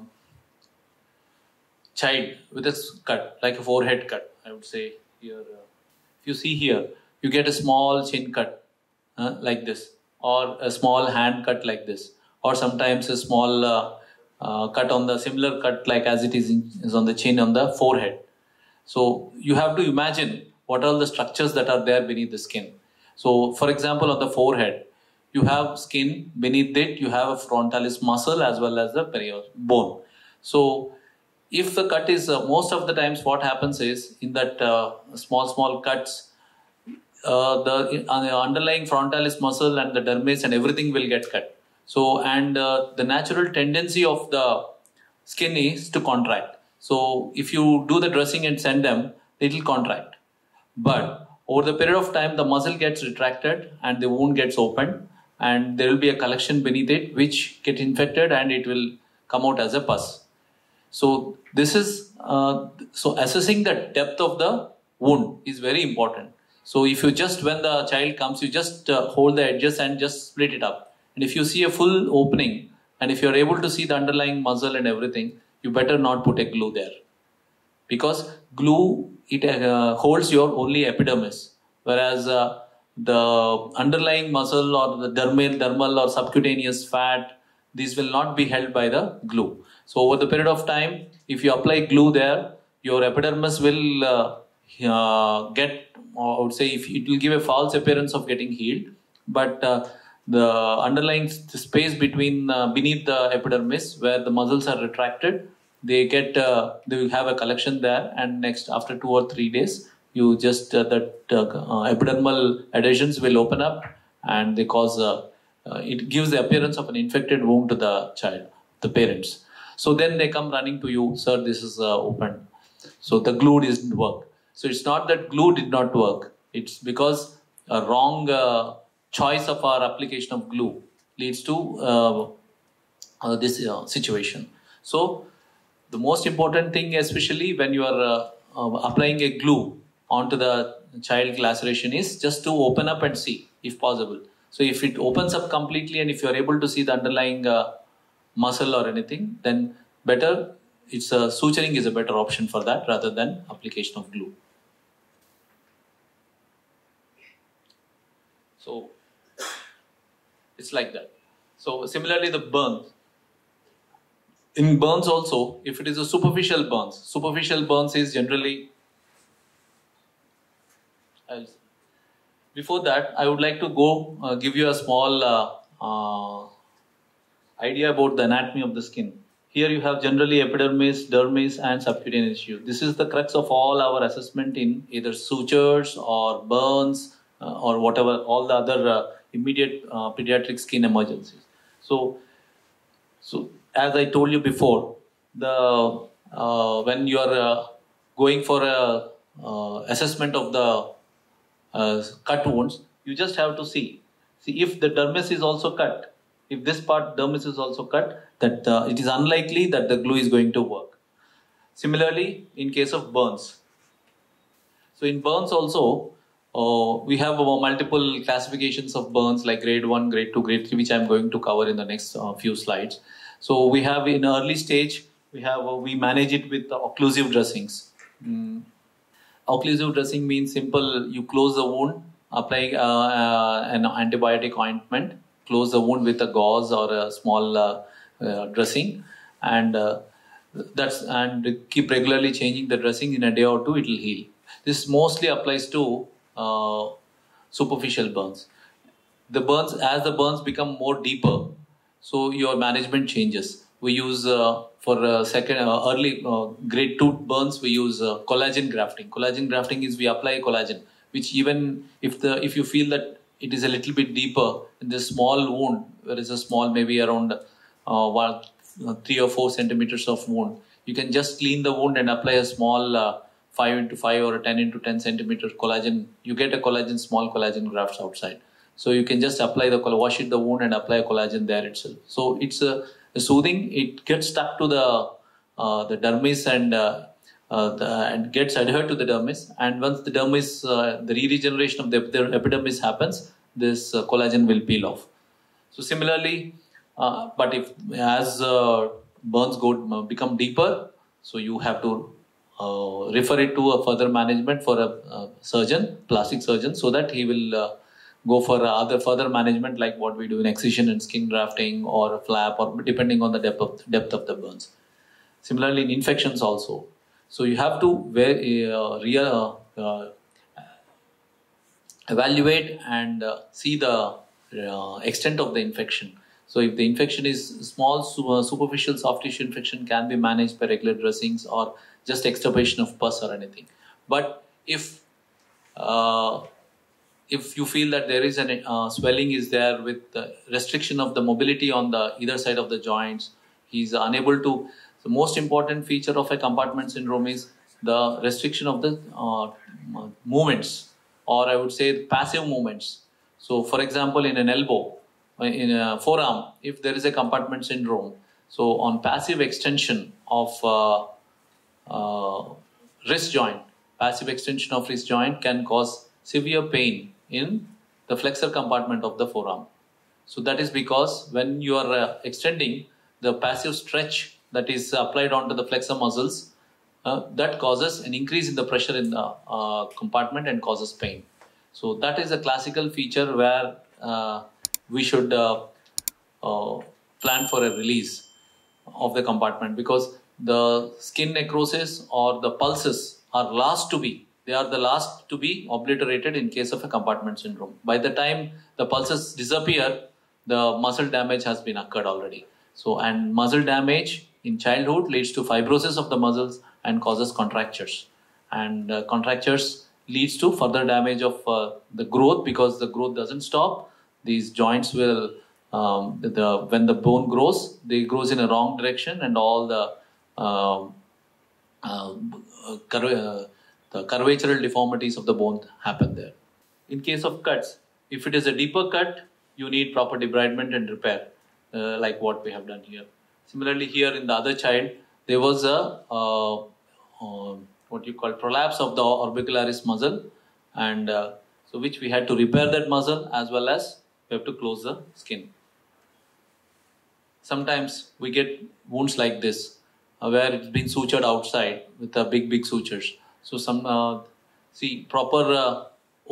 child with a cut, like a forehead cut, I would say here. Uh, if you see here, you get a small chin cut uh, like this, or a small hand cut like this, or sometimes a small uh, uh, cut on the similar cut like as it is, in, is on the chin on the forehead. So you have to imagine what are the structures that are there beneath the skin. So, for example, on the forehead, you have skin beneath it, you have a frontalis muscle as well as the perios bone. So, if the cut is uh, most of the times what happens is in that uh, small small cuts uh, the, uh, the underlying frontalis muscle and the dermis and everything will get cut. So, and uh, the natural tendency of the skin is to contract. So, if you do the dressing and send them, it will contract. But over the period of time, the muscle gets retracted and the wound gets opened, and there will be a collection beneath it which get infected, and it will come out as a pus. So this is uh, so assessing the depth of the wound is very important. So if you just when the child comes, you just uh, hold the edges and just split it up. And if you see a full opening, and if you are able to see the underlying muscle and everything, you better not put a glue there, because glue it uh, holds your only epidermis, whereas uh, the underlying muscle or the dermal, dermal or subcutaneous fat, these will not be held by the glue. So over the period of time, if you apply glue there, your epidermis will uh, uh, get, I would say, if it will give a false appearance of getting healed, but uh, the underlying space between uh, beneath the epidermis where the muscles are retracted, they get uh, they will have a collection there, and next after two or three days, you just uh, that epidermal adhesions will open up and they cause it gives the appearance of an infected wound to the child, the parents. So then they come running to you, sir, this is uh, open. So the glue didn't work. So it's not that glue did not work. It's because a wrong uh, choice of our application of glue leads to uh, uh this uh, situation. So the most important thing, especially when you are uh, applying a glue onto the child laceration is just to open up and see if possible. So if it opens up completely and if you are able to see the underlying uh, muscle or anything, then better it's a suturing is a better option for that rather than application of glue. So it's like that. So similarly, the burns. In burns also, if it is a superficial burns, superficial burns is generally. Before that, I would like to go uh, give you a small uh, uh, idea about the anatomy of the skin. Here you have generally epidermis, dermis, and subcutaneous tissue. This is the crux of all our assessment in either sutures or burns uh, or whatever, all the other uh, immediate pediatric skin emergencies. So, so as I told you before, the uh, when you are uh, going for a uh, assessment of the cut wounds, you just have to see see if the dermis is also cut if this part dermis is also cut, that uh, it is unlikely that the glue is going to work. Similarly, in case of burns. So in burns also, uh, we have uh, multiple classifications of burns like grade 1, grade 2, grade 3, which I'm going to cover in the next uh, few slides. So we have in early stage, we have uh, we manage it with occlusive dressings. Mm. Occlusive dressing means simple, you close the wound, apply uh, an antibiotic ointment, close the wound with a gauze or a small uh, uh, dressing, and uh, that's and keep regularly changing the dressing in a day or two. It will heal. This mostly applies to superficial burns. The burns, as the burns become more deeper, so your management changes. We use uh, for uh, second uh, early grade two burns. We use collagen grafting. Collagen grafting is we apply collagen, which even if the if you feel that it is a little bit deeper in this small wound where it's a small maybe around uh, one, uh, three or four centimeters of wound you can just clean the wound and apply a small uh, 5 into 5 or 10 into 10 centimeter collagen you get a collagen small collagen grafts outside so you can just apply the wash it the wound and apply collagen there itself so it's a, soothing it gets stuck to the uh, the dermis and uh, uh, the, and gets adhered to the dermis. And once the dermis, uh, the re-regeneration of the, epidermis happens, this uh, collagen will peel off. So similarly, uh, but if as burns go become deeper, so you have to refer it to a further management for a, a, surgeon, plastic surgeon, so that he will go for other further management like what we do in excision and skin grafting or flap or depending on the depth of, depth of the burns. Similarly, in infections also, so you have to uh, real, uh, evaluate and uh, see the uh, extent of the infection. So if the infection is small, superficial soft tissue infection can be managed by regular dressings or just extirpation of pus or anything. But if uh, if you feel that there is a uh, swelling is there with the restriction of the mobility on the either side of the joints, he's unable to the most important feature of a compartment syndrome is the restriction of the uh, movements, or I would say passive movements. So, for example, in an elbow, in a forearm, if there is a compartment syndrome, So on passive extension of uh, uh, wrist joint, passive extension of wrist joint can cause severe pain in the flexor compartment of the forearm. So that is because when you are uh, extending the passive stretch that is applied onto the flexor muscles, uh, that causes an increase in the pressure in the uh, compartment and causes pain. So that is a classical feature where uh, we should uh, uh, plan for a release of the compartment because the skin necrosis or the pulses are last to be they are the last to be obliterated in case of a compartment syndrome. By the time the pulses disappear the muscle damage has been occurred already. So and muscle damage in childhood leads to fibrosis of the muscles and causes contractures. And uh, contractures leads to further damage of uh, the growth because the growth doesn't stop. These joints will um, the, when the bone grows they grows in a wrong direction and all the um, uh, uh, the curvatural deformities of the bone happen there. In case of cuts if it is a deeper cut you need proper debridement and repair uh, like what we have done here. Similarly here in the other child there was a uh, um, what you call prolapse of the orbicularis muscle and uh, so which we had to repair that muscle as well as we have to close the skin. Sometimes we get wounds like this uh, where it's been sutured outside with a big big sutures so some uh, see proper uh,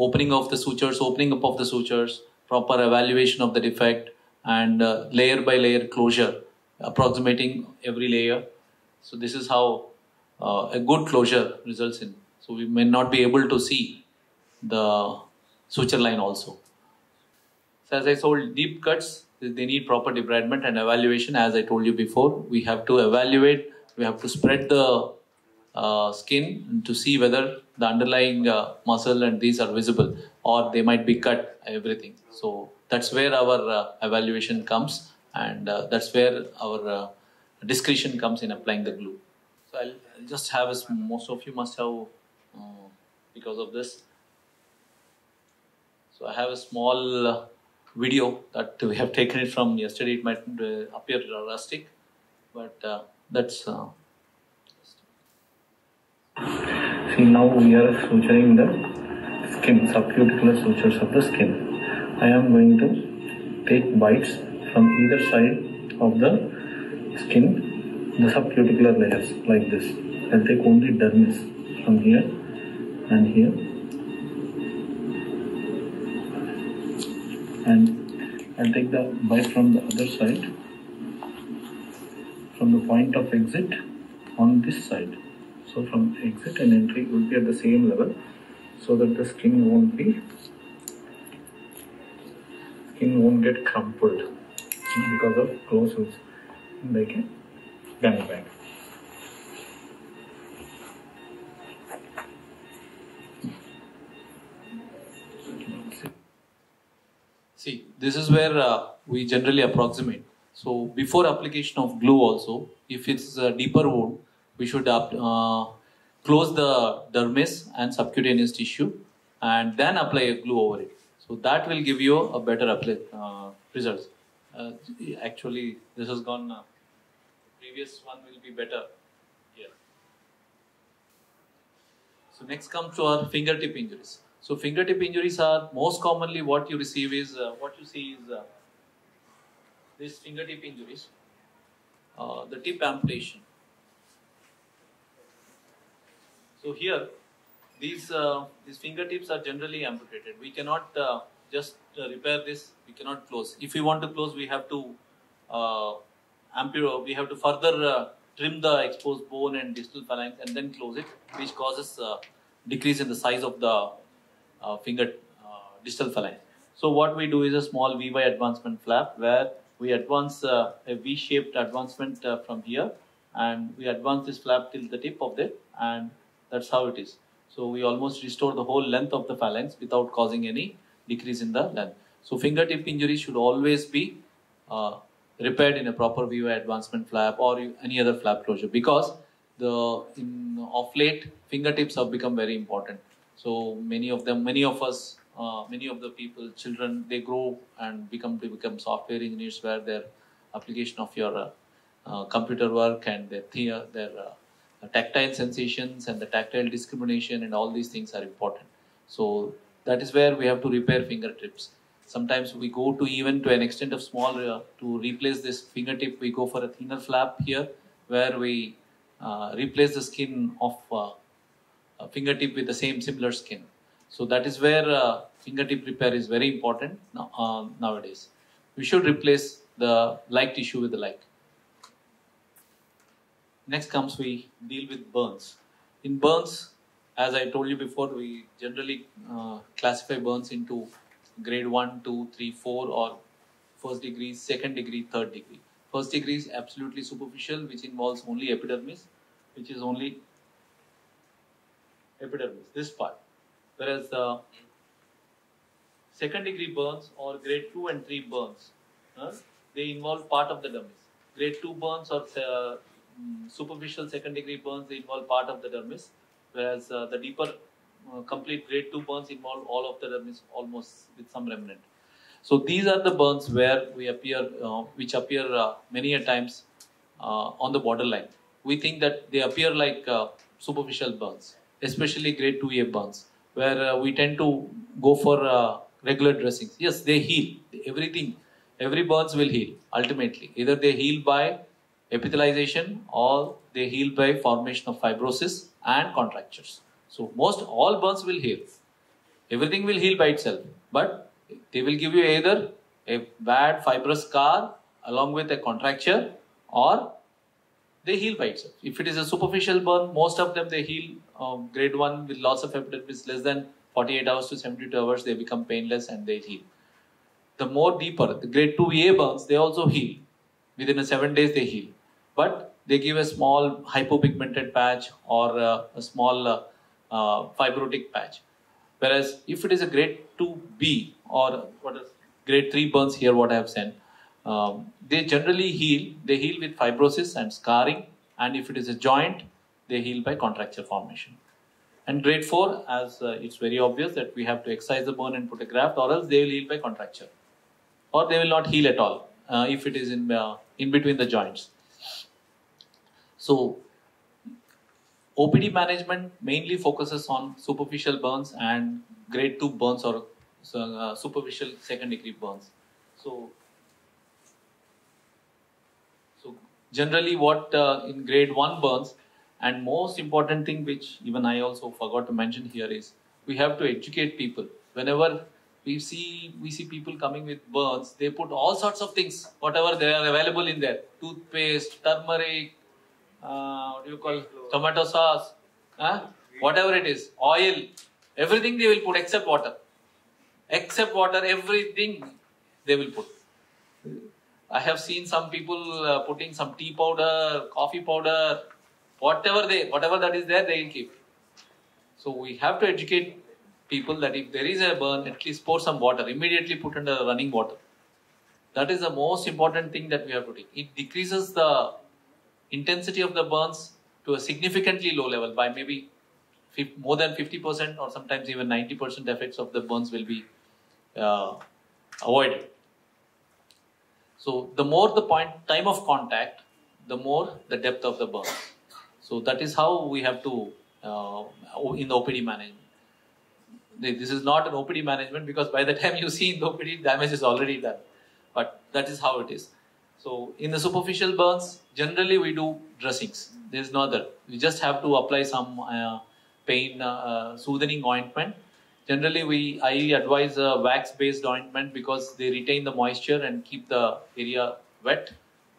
opening of the sutures opening up of the sutures proper evaluation of the defect and uh, layer by layer closure approximating every layer so this is how uh, a good closure results in so we may not be able to see the suture line also so as I told, deep cuts they need proper debridement and evaluation. As I told you before, we have to evaluate. We have to spread the uh, skin to see whether the underlying uh, muscle and these are visible or they might be cut. Everything. So that's where our uh, evaluation comes, and uh, that's where our uh, discretion comes in applying the glue. So I'll, just have a, sm- most of you must have uh, because of this. So I have a small video that we have taken it from yesterday. It might appear rustic, but that's. Uh, See now we are suturing the skin, subcuticular sutures of the skin. I am going to take bites from either side of the skin, the subcuticular layers like this. I'll take only dermis from here and here. And I'll take the bite from the other side, from the point of exit on this side. So from exit and entry will be at the same level so that the skin won't be skin won't get crumpled because of closures like a bag. See, this is where uh, we generally approximate. So before application of glue also, if it's a deeper wound, we should uh, close the dermis and subcutaneous tissue and then apply a glue over it. So that will give you a better apply, uh, results. Uh, actually, this has gone, uh, previous one will be better here. So next comes to our fingertip injuries. So fingertip injuries are most commonly what you receive is uh, what you see is uh, these fingertip injuries, uh, the tip amputation. So here, these uh, these fingertips are generally amputated. We cannot uh, just uh, repair this. We cannot close. If we want to close, we have to uh, amputate. We have to further uh, trim the exposed bone and distal phalanx and then close it, which causes uh, decrease in the size of the finger distal phalanx. So what we do is a small VY advancement flap where we advance uh, a V-shaped advancement uh, from here and we advance this flap till the tip of it and that's how it is. So we almost restore the whole length of the phalanx without causing any decrease in the length. So fingertip injury should always be uh, repaired in a proper VY advancement flap or any other flap closure because the in of late fingertips have become very important. So many of them, many of us, uh, many of the people, children, they grow and become to become software engineers where their application of your uh, uh, computer work and their, the- their tactile sensations and the tactile discrimination and all these things are important. So that is where we have to repair fingertips. Sometimes we go to even to an extent of small uh, to replace this fingertip. We go for a thenar flap here, where we uh, replace the skin of uh, a fingertip with the same similar skin. So that is where uh, fingertip repair is very important now, uh, nowadays. We should replace the like tissue with the like. Next comes we deal with burns. In burns, as I told you before, we generally uh, classify burns into grade 1, 2, 3, 4 or first degree, second degree, third degree. First degree is absolutely superficial, which involves only epidermis, which is only epidermis, this part. Whereas the second degree burns or grade 2 and 3 burns, they involve part of the dermis. Grade 2 burns or uh, superficial second degree burns, involve part of the dermis, whereas uh, the deeper uh, complete grade 2 burns involve all of the dermis almost with some remnant. So these are the burns where we appear, uh, which appear uh, many a times uh, on the borderline. We think that they appear like uh, superficial burns, especially grade 2A burns, where we tend to go for regular dressings. Yes, they heal. Everything, every burns will heal ultimately. Either they heal by epithelialization or they heal by formation of fibrosis and contractures. So most all burns will heal. Everything will heal by itself, but they will give you either a bad fibrous scar along with a contracture or they heal by itself. If it is a superficial burn, most of them they heal um, grade 1 with loss of epidermis less than 48 hours to 72 hours, they become painless and they heal. The more deeper, the grade 2A burns, they also heal. Within a 7 days, they heal. But they give a small hypopigmented patch or uh, a small uh, uh, fibrotic patch. Whereas if it is a grade 2B or what is grade 3 burns here, what I have sent, um, they generally heal. They heal with fibrosis and scarring, and if it is a joint, they heal by contracture formation. And grade 4, as uh, it's very obvious that we have to excise the bone and put a graft, or else they will heal by contracture, or they will not heal at all uh, if it is in uh, in between the joints. So, OPD management mainly focuses on superficial burns and grade 2 burns or uh, superficial second degree burns. So, so generally, what uh, in grade one burns, and most important thing which even I also forgot to mention here is we have to educate people. Whenever we see we see people coming with burns, they put all sorts of things, whatever they are available in there, toothpaste, turmeric, what do you call tomato sauce, huh? whatever it is, oil, everything they will put except water. Except water, everything they will put. I have seen some people uh, putting some tea powder, coffee powder, whatever they, whatever that is there, they will keep. So we have to educate people that if there is a burn, at least pour some water. Immediately put under running water. That is the most important thing that we have to take. It decreases the intensity of the burns to a significantly low level by maybe more than 50% or sometimes even 90% effects of the burns will be uh, avoided. So the more the point time of contact, the more the depth of the burn. So that is how we have to uh, in the OPD management. This is not an OPD management because by the time you see in the OPD, damage is already done. But that is how it is. So in the superficial burns, generally we do dressings. There is no other. We just have to apply some uh, pain uh, soothing ointment. Generally, we I advise a wax-based ointment because they retain the moisture and keep the area wet.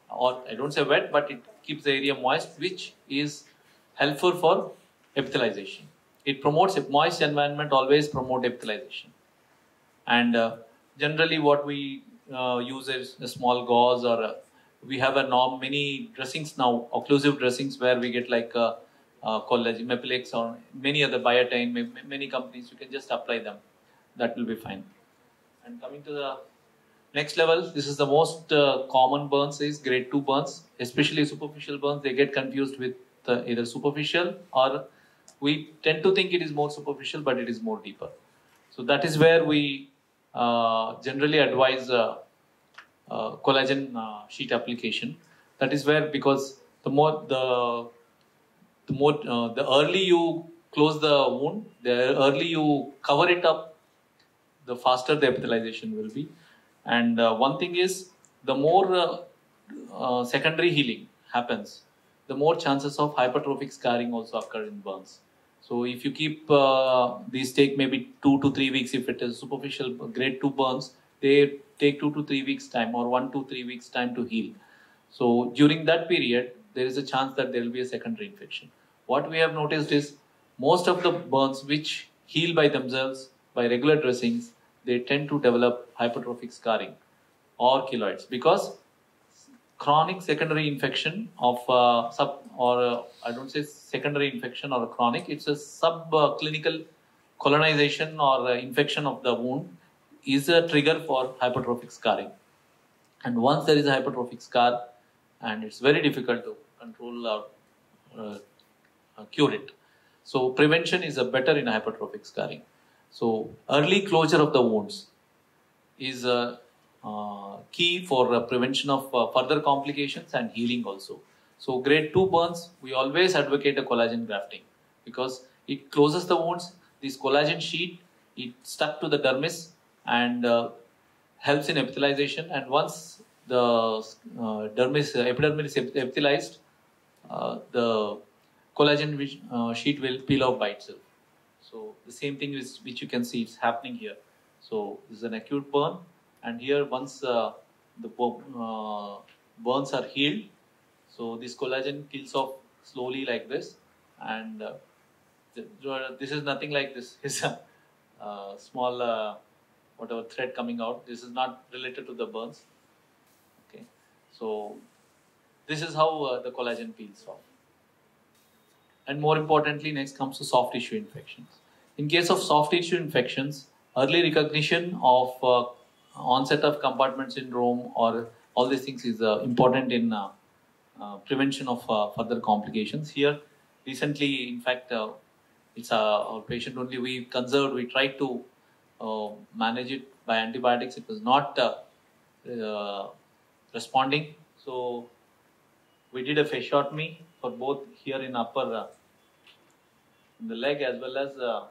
Or I don't say wet, but it keeps the area moist, which is helpful for epithelialization. It promotes a moist environment. Always promote epithelialization. And uh, generally, what we uh, use is a small gauze or a, we have a norm many dressings now occlusive dressings where we get like uh, uh, collagen Mepilex or many other Biatain ma- many companies you can just apply them. That will be fine. And coming to the next level this is the most uh, common burns is grade 2 burns. Especially superficial burns they get confused with uh, either superficial or we tend to think it is more superficial but it is more deeper. So that is where we uh, generally advise uh, uh, collagen uh, sheet application That is where because the more the the more uh, the early you close the wound, the early you cover it up, the faster the epithelialization will be. And uh, one thing is, the more uh, uh, secondary healing happens, the more chances of hypertrophic scarring also occur in burns. So if you keep uh, these take maybe two to three weeks if it is superficial grade two burns, they take two to three weeks time or one to three weeks time to heal. So during that period, there is a chance that there will be a secondary infection. What we have noticed is most of the burns which heal by themselves by regular dressings, they tend to develop hypertrophic scarring or keloids because chronic secondary infection of uh, sub or uh, I don't say secondary infection or a chronic, it's a subclinical colonization or uh, infection of the wound is a trigger for hypertrophic scarring. And once there is a hypertrophic scar, and it's very difficult to control or uh, uh, cure it. So prevention is a better in hypertrophic scarring. So early closure of the wounds is a uh, key for uh, prevention of further complications and healing also. So grade 2 burns, we always advocate a collagen grafting because it closes the wounds. This collagen sheet, it stuck to the dermis and uh, helps in epithelialization. And once the uh, dermis, epidermis is epithelialized, uh, the collagen which, uh, sheet will peel off by itself. So the same thing is which you can see it's happening here. So this is an acute burn, and here once uh, the uh, burns are healed, so this collagen kills off slowly like this, and uh, this is nothing like this. It's a uh, small uh, whatever thread coming out. This is not related to the burns. Okay, so this is how uh, the collagen peels off. And more importantly, next comes to soft tissue infections. In case of soft tissue infections, early recognition of uh, onset of compartment syndrome or all these things is uh, important in prevention of uh, further complications. Here, recently, in fact, uh, it's uh, our patient only we conserved, we tried to uh, manage it by antibiotics. It was not uh, uh, responding. So, we did a fasciotomy for both here in upper uh, in the leg as well as uh,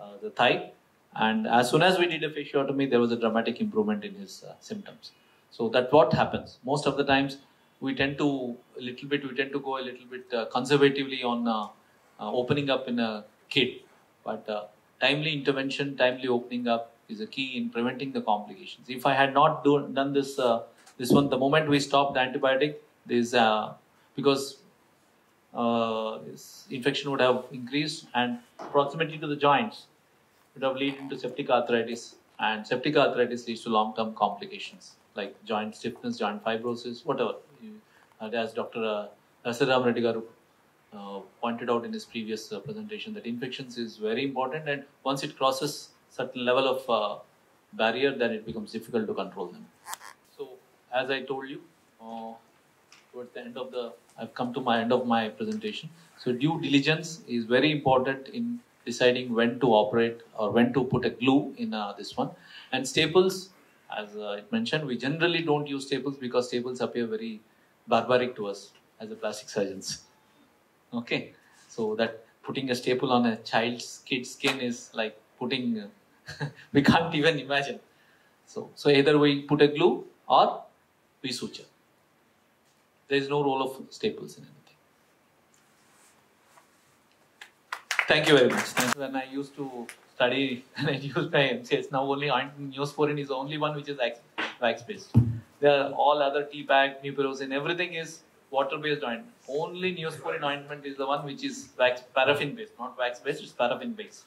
uh, the thigh. And as soon as we did a fasciotomy, there was a dramatic improvement in his uh, symptoms. So that's what happens. Most of the times, we tend to a little bit. We tend to go a little bit uh, conservatively on uh, uh, opening up in a kid, but uh, timely intervention, timely opening up is a key in preventing the complications. If I had not do, done this, uh, this one, the moment we stopped the antibiotic, uh, because infection would have increased and proximity to the joints would have lead into septic arthritis and septic arthritis leads to long-term complications like joint stiffness, joint fibrosis, whatever. You- as Dr. Uh, Rasaram Reddy garu, uh, pointed out in his previous uh, presentation that infections is very important and once it crosses certain level of uh, barrier then it becomes difficult to control them. So as I told you, uh, towards the end of the I've come to my end of my presentation. So due diligence is very important in deciding when to operate or when to put a glue in uh, this one. And staples, as uh, it mentioned, we generally don't use staples because staples appear very barbaric to us as a plastic surgeons. Okay, so that putting a staple on a child's kid's skin is like putting. we can't even imagine. So, so either we put a glue or we suture. There is no role of staples in anything. Thank you very much. Thank. When I used to study and I used my MCS, now only ointment neosporin is the only one which is wax, are all other T-Bact, Mupirocin, everything is water based ointment. Only neosporin ointment is the one which is wax paraffin based, not wax based, it's paraffin based.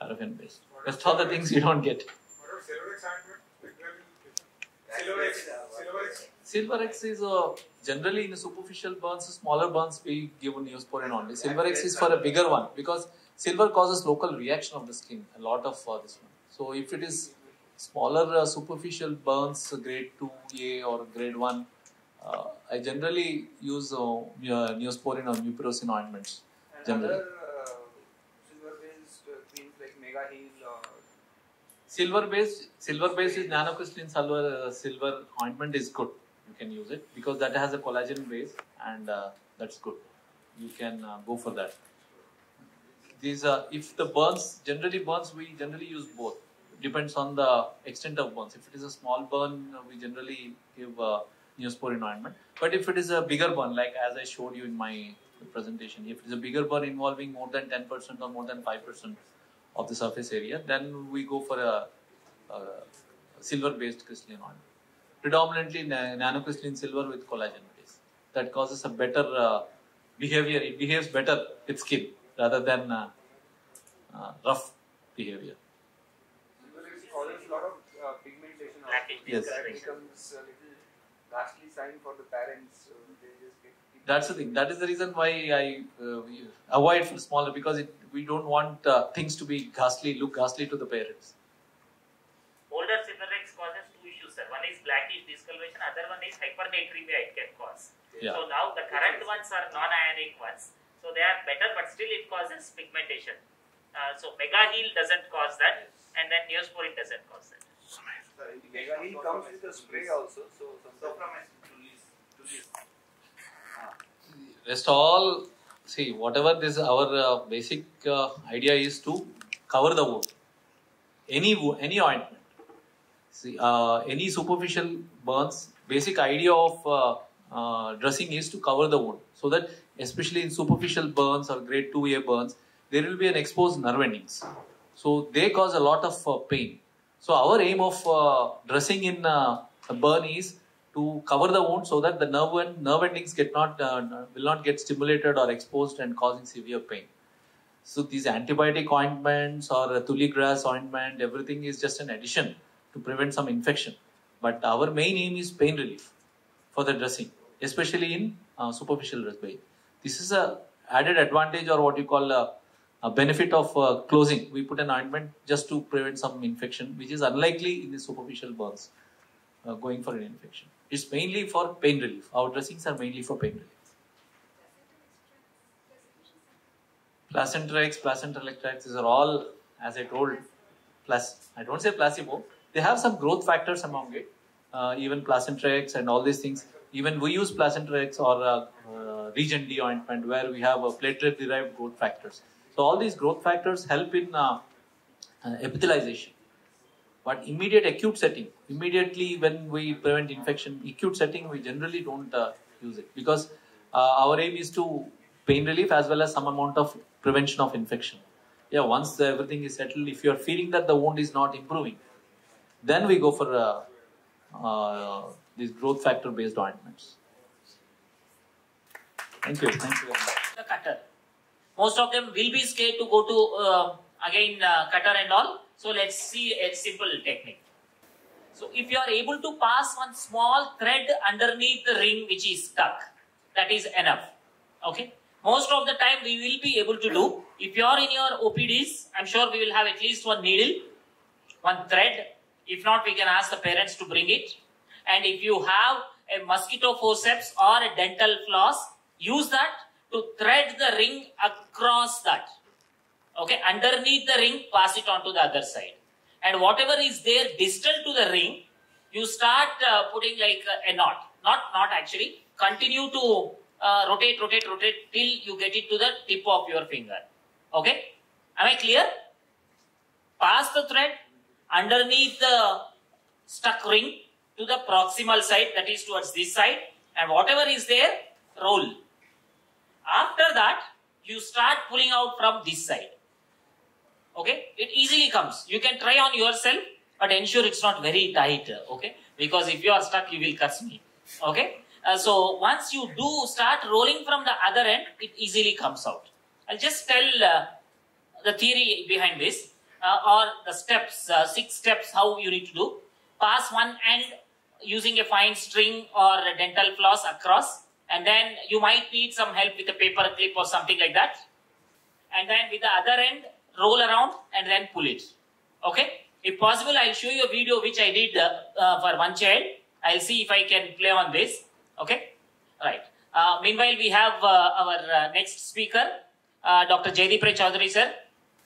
Paraffin based. Rest all the things you don't get. Silverex is uh, generally in the superficial burns, smaller burns, we give neosporin only. Silverex is for a bigger one because silver causes local reaction of the skin, a lot of uh, this one. So if it is smaller uh, superficial burns, uh, grade 2A or grade 1, uh, I generally use neosporin or mupirocin ointments. And Generally. other uh, silver-based uh, creams like Mega Heal or Silver based, silver based is nanocrystalline silver, uh, silver ointment is good. you can use it because that has a collagen base and uh, that's good. You can uh, go for that. These are if the burns generally burns we generally use both. Depends on the extent of burns. If it is a small burn, uh, we generally give uh, Neosporin ointment. But if it is a bigger burn, like as I showed you in my presentation, if it is a bigger burn involving more than 10% or more than 5% of the surface area, then we go for a, a silver-based crystalline ointment. Predominantly na- nanocrystalline silver with collagen base. That causes a better uh, behavior. It behaves better with skin rather than uh, uh, rough behavior. Well, it causes a lot of uh, pigmentation. also. Blackish Yes. That discoloration. becomes a ghastly sign for the parents. So they just get. That's the thing. That is the reason why I uh, avoid for smaller because it, we don't want uh, things to be ghastly, look ghastly to the parents. Older Cinerex causes two issues, sir. One is blackish discoloration, other one is hypernatremia it can cause. Yeah. So now the current ones are non-ionic ones. So they are better, but still it causes pigmentation. Uh, so Mega Heal doesn't cause that, and then Neosporin doesn't cause that. Mega Heal comes with a spray also. So sometimes. Rest all see whatever this our uh, basic uh, idea is to cover the wound. Any wo- any ointment. See uh, any superficial burns. Basic idea of uh, uh, dressing is to cover the wound so that especially in superficial burns or grade 2A burns there will be an exposed nerve endings. So they cause a lot of uh, pain. So our aim of uh, dressing in uh, a burn is to cover the wound so that the nerve and nerve endings get not uh, will not get stimulated or exposed and causing severe pain. So these antibiotic ointments or a tulle gras ointment, everything is just an addition to prevent some infection. But our main aim is pain relief for the dressing, especially in uh, superficial pain. This is a added advantage or what you call a, a benefit of uh, closing. We put an ointment just to prevent some infection, which is unlikely in the superficial burns uh, going for an infection. It's mainly for pain relief. Our dressings are mainly for pain relief. Placentrex, Placental these are all, as I told, plus I don't say placebo. They have some growth factors among it. Uh, even Placentrex and all these things. Even we use Placentrex or uh, uh, Regen-D ointment where we have uh, platelet-derived growth factors. So all these growth factors help in uh, uh. But immediate acute setting, immediately when we prevent infection, acute setting, we generally don't uh, use it because uh, our aim is to pain relief as well as some amount of prevention of infection. Yeah, once everything is settled, if you are feeling that the wound is not improving, then we go for uh, uh, these growth factor based ointments. Thank you. Thank you very much. The cutter. Most of them will be scared to go to uh, again uh, cutter and all. So let's see a simple technique. So if you are able to pass one small thread underneath the ring which is stuck, that is enough. Okay. Most of the time we will be able to do. If you are in your OPDs, I'm sure we will have at least one needle, one thread. If not, we can ask the parents to bring it. And if you have a mosquito forceps or a dental floss, use that to thread the ring across that. Okay, underneath the ring, pass it on to the other side. And whatever is there distal to the ring, you start uh, putting like a, a knot. Not knot actually. Continue to uh, rotate, rotate, rotate till you get it to the tip of your finger. Okay? Am I clear? Pass the thread underneath the stuck ring to the proximal side, that is towards this side, and whatever is there, roll. After that, you start pulling out from this side. Okay, it easily comes. You can try on yourself, but ensure it's not very tight. Okay, because if you are stuck, you will curse me. Okay, Uh, so once you do start rolling from the other end, it easily comes out. I'll just tell uh, the theory behind this uh, or the steps, uh, six steps how you need to do. Pass one end using a fine string or a dental floss across, and then you might need some help with a paper clip or something like that. And then with the other end, roll around and then pull it. Okay? If possible, I'll show you a video which I did uh, uh, for one child. I'll see if I can play on this. Okay? Right. Uh, meanwhile, we have uh, our uh, next speaker, uh, Dr. Jaydip Ray Chaudhuri, sir.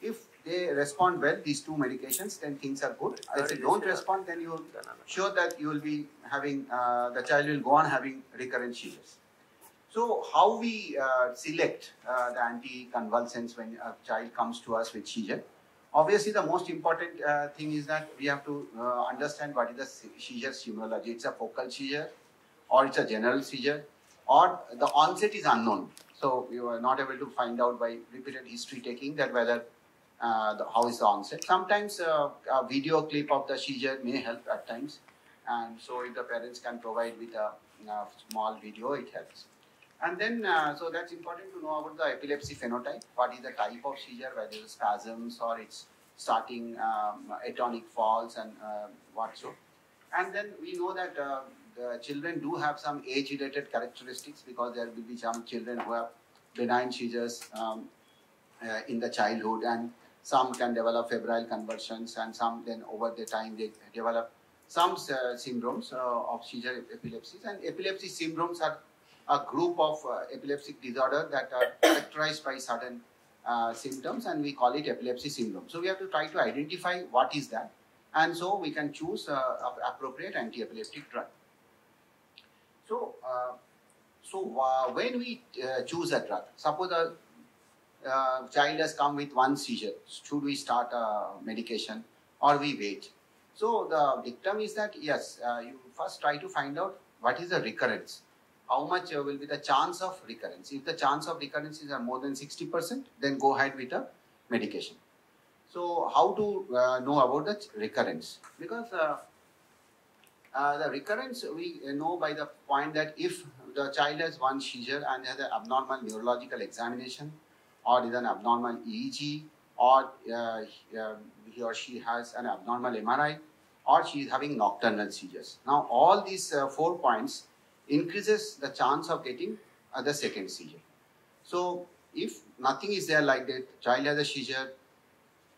if they respond well, these two medications, then things are good. If they don't respond, then you're sure that you will be having, uh, the child will go on having recurrent seizures. So how we uh, select uh, the anticonvulsants when a child comes to us with seizure? Obviously, the most important uh, thing is that we have to uh, understand what is the seizure symptomology. It's a focal seizure, or it's a general seizure, or the onset is unknown. So you are not able to find out by repeated history taking that whether uh, the, how is the onset. Sometimes uh, a video clip of the seizure may help at times, and so if the parents can provide with a, a small video, it helps. And then, uh, so that's important to know about the epilepsy phenotype. What is the type of seizure, whether it's spasms or it's starting um, atonic falls and uh, what so. And then we know that uh, the children do have some age-related characteristics because there will be some children who have benign seizures um, uh, in the childhood and some can develop febrile convulsions and some then over the time they develop some uh, syndromes uh, of seizure epilepsies and epilepsy syndromes are a group of uh, epileptic disorder that are characterized by certain uh, symptoms and we call it epilepsy syndrome. So we have to try to identify what is that and so we can choose uh, appropriate anti-epileptic drug. So, uh, so uh, when we uh, choose a drug, suppose a child has come with one seizure, should we start a medication or we wait? So the dictum is that yes, you first try to find out what is the recurrence how much uh, will be the chance of recurrence. If the chance of recurrence is uh, more than 60%, then go ahead with the medication. So, how to uh, know about the recurrence? Because uh, uh, the recurrence we know by the point that if the child has one seizure and has an abnormal neurological examination, or is an abnormal EEG, or uh, he or she has an abnormal MRI, or she is having nocturnal seizures. Now, all these four points increases the chance of getting uh, the second seizure. So, if nothing is there like that, child has a seizure,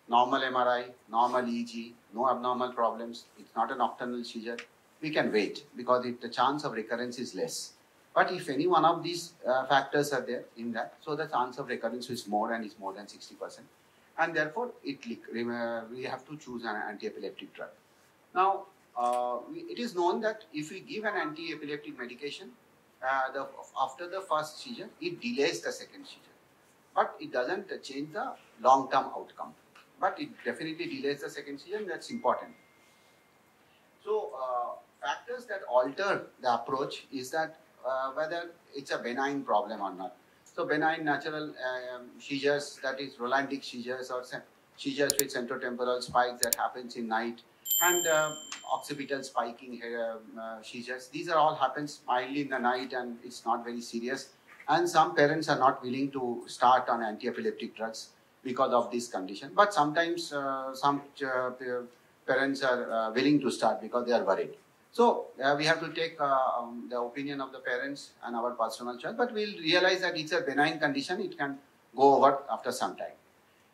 normal MRI, normal EEG, no abnormal problems, it's not a nocturnal seizure, we can wait because it, the chance of recurrence is less. But if any one of these uh, factors are there in that, so the chance of recurrence is more and is more than 60%. And therefore, it, we have to choose an anti-epileptic drug. Now, uh, it is known that if we give an anti-epileptic medication, uh, the, after the first seizure, it delays the second seizure. But it doesn't change the long-term outcome. But it definitely delays the second seizure, that's important. So, uh, factors that alter the approach is that uh, whether it's a benign problem or not. So, benign natural um, seizures, that is Rolandic seizures or seizures with centrotemporal spikes that happens in night, and uh, occipital spiking uh, seizures. These are all happens mildly in the night and it's not very serious. And some parents are not willing to start on anti-epileptic drugs because of this condition. But sometimes uh, some uh, parents are uh, willing to start because they are worried. So uh, we have to take um, the opinion of the parents and our personal choice. But we'll realize that it's a benign condition. It can go over after some time.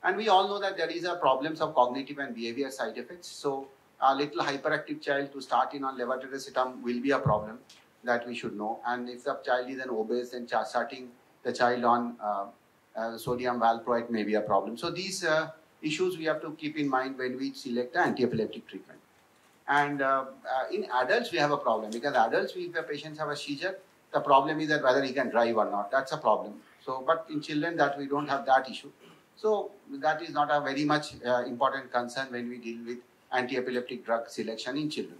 And we all know that there is a problems of cognitive and behavior side effects. So a little hyperactive child to start in on levetiracetam will be a problem that we should know. And if the child is an obese, then starting the child on uh, uh, sodium valproate may be a problem. So these uh, issues we have to keep in mind when we select the anti-epileptic treatment. And uh, uh, in adults, we have a problem because adults, if the patients have a seizure, the problem is that whether he can drive or not. That's a problem. So, but in children, that we don't have that issue. So that is not a very much uh, important concern when we deal with anti-epileptic drug selection in children.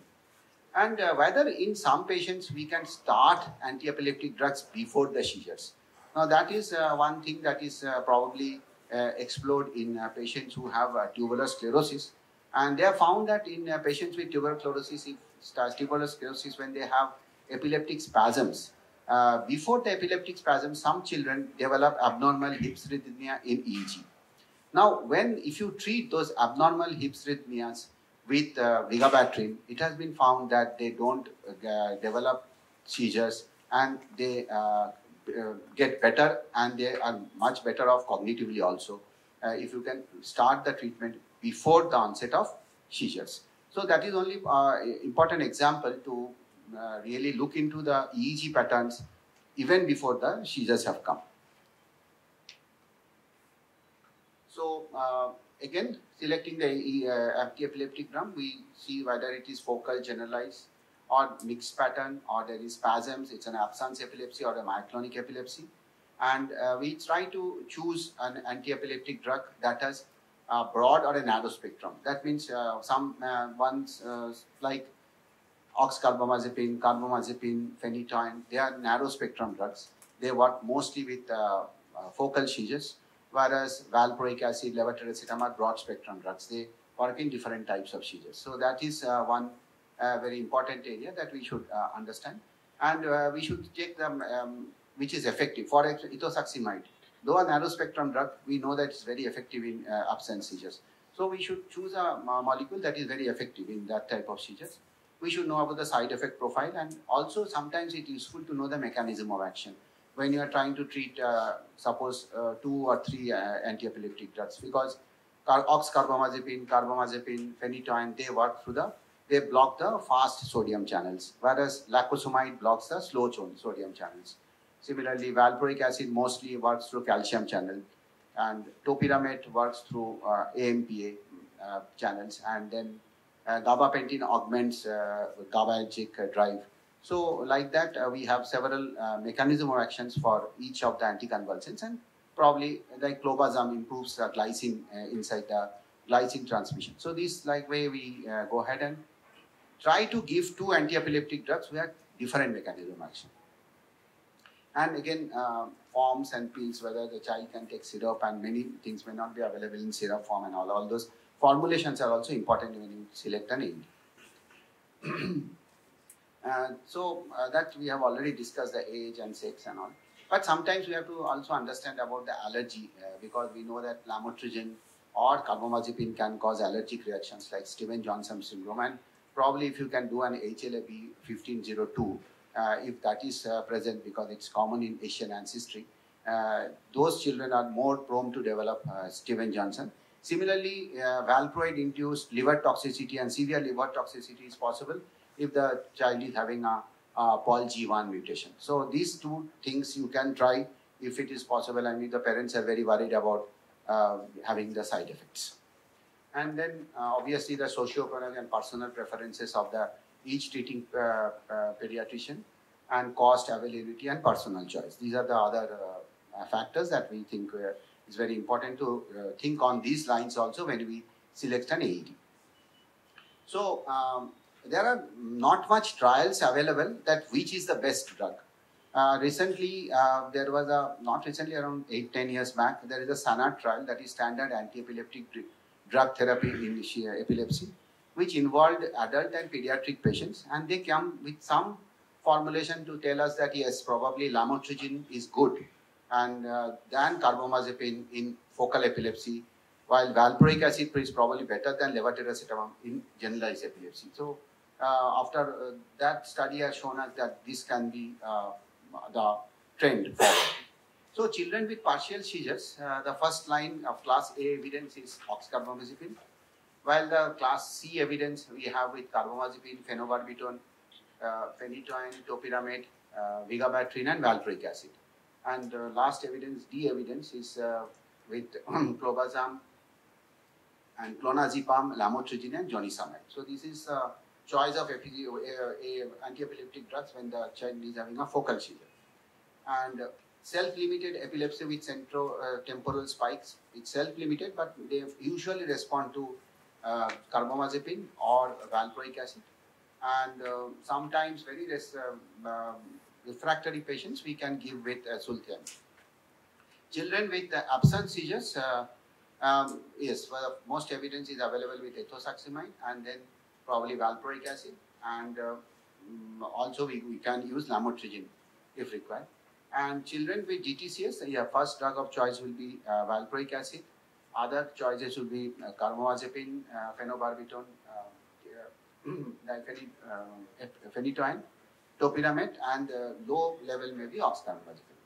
And uh, whether in some patients we can start anti-epileptic drugs before the seizures. Now that is uh, one thing that is uh, probably uh, explored in uh, patients who have uh, tuberous sclerosis. And they have found that in patients with tuberous sclerosis, if tuberous sclerosis, when they have epileptic spasms, before the epileptic spasms, some children develop abnormal hypsarrhythmia in EEG. Now, when if you treat those abnormal hypsarrhythmias with uh, vigabatrin, it has been found that they don't uh, develop seizures and they uh, get better and they are much better off cognitively also if you can start the treatment before the onset of seizures. So that is only uh, important example to uh, really look into the EEG patterns even before the seizures have come. So uh, again, selecting the uh, anti-epileptic drum, we see whether it is focal, generalized, or mixed pattern, or there is spasms, it's an absence epilepsy or a myoclonic epilepsy. And uh, we try to choose an anti-epileptic drug that has a broad or a narrow spectrum. That means uh, some uh, ones uh, like oxcarbamazepine, carbamazepine, phenytoin, they are narrow spectrum drugs. They work mostly with uh, focal seizures, whereas valproic acid, levetiracetam broad spectrum drugs. They work in different types of seizures. So that is uh, one uh, very important area that we should uh, understand. And uh, we should take them um, which is effective. For ethosuximide, though a narrow spectrum drug, we know that it's very effective in uh, absence seizures. So we should choose a molecule that is very effective in that type of seizures. We should know about the side effect profile and also sometimes it is useful to know the mechanism of action. When you are trying to treat, uh, suppose, uh, two or three uh, anti-epileptic drugs because car- oxcarbamazepine, carbamazepine, phenytoin, they work through the, they block the fast sodium channels, whereas lacosamide blocks the slow sodium channels. Similarly, valproic acid mostly works through calcium channel, and topiramate works through uh, AMPA uh, channels, and then uh, gabapentin augments uh, GABAergic uh, drive. So, like that, uh, we have several uh, mechanism of actions for each of the anticonvulsants, and probably like clobazam improves uh, glycine uh, inside the glycine transmission. So, this like way we uh, go ahead and try to give two anti-epileptic drugs have different mechanism of action. And again, uh, forms and pills, whether the child can take syrup and many things may not be available in syrup form and all, all those formulations are also important when you select an AED. So uh, that we have already discussed the age and sex and all. But sometimes we have to also understand about the allergy uh, because we know that lamotrigine or carbamazepine can cause allergic reactions like Steven Johnson syndrome. And probably if you can do an HLA-B 1502, uh, if that is uh, present because it's common in Asian ancestry, uh, those children are more prone to develop uh, Steven Johnson. Similarly, valproate-induced liver toxicity and severe liver toxicity is possible if the child is having a, a POLG1 mutation. So these two things you can try if it is possible and if the parents are very worried about uh, having the side effects. And then uh, obviously the socio-economic and personal preferences of the each treating uh, uh, pediatrician and cost, availability and personal choice. These are the other uh, factors that we think uh, is very important to think on these lines also when we select an AED. So um, there are not much trials available that which is the best drug. Uh, recently, uh, there was a, not recently, around 8 10 years back, there is a SANAD trial that is standard anti epileptic dr- drug therapy in epilepsy, which involved adult and pediatric patients, and they come with some formulation to tell us that yes, probably lamotrigine is good, and uh, than carbamazepine in focal epilepsy, while valproic acid is probably better than levetiracetam in generalized epilepsy. So, after uh, that study has shown us that this can be uh, the trend forward. So, children with partial seizures, uh, the first line of class A evidence is oxcarbamazepine, while the class C evidence we have with carbamazepine, phenobarbital, uh, phenytoin, topiramate, uh, vigabatrin, and valproic acid. And uh, last evidence, D evidence, is uh, with clobazam and clonazepam, lamotrigine, and zonisamide. So this is uh, choice of epi- uh, anti-epileptic drugs when the child is having a focal seizure. And uh, self-limited epilepsy with centro uh, temporal spikes, it's self-limited, but they usually respond to uh, carbamazepine or valproic acid. And uh, sometimes very uh, um, refractory patients we can give with uh, sulthiame. Children with uh, absence seizures, uh, um, yes, well, most evidence is available with ethosuximide and then probably valproic acid, and uh, mm, also we, we can use lamotrigine if required. And children with GTCS, yeah, first drug of choice will be uh, valproic acid. Other choices will be uh, carbamazepine, phenobarbital, uh, phenytoin, topiramate, and low level may be oxcarbazepine.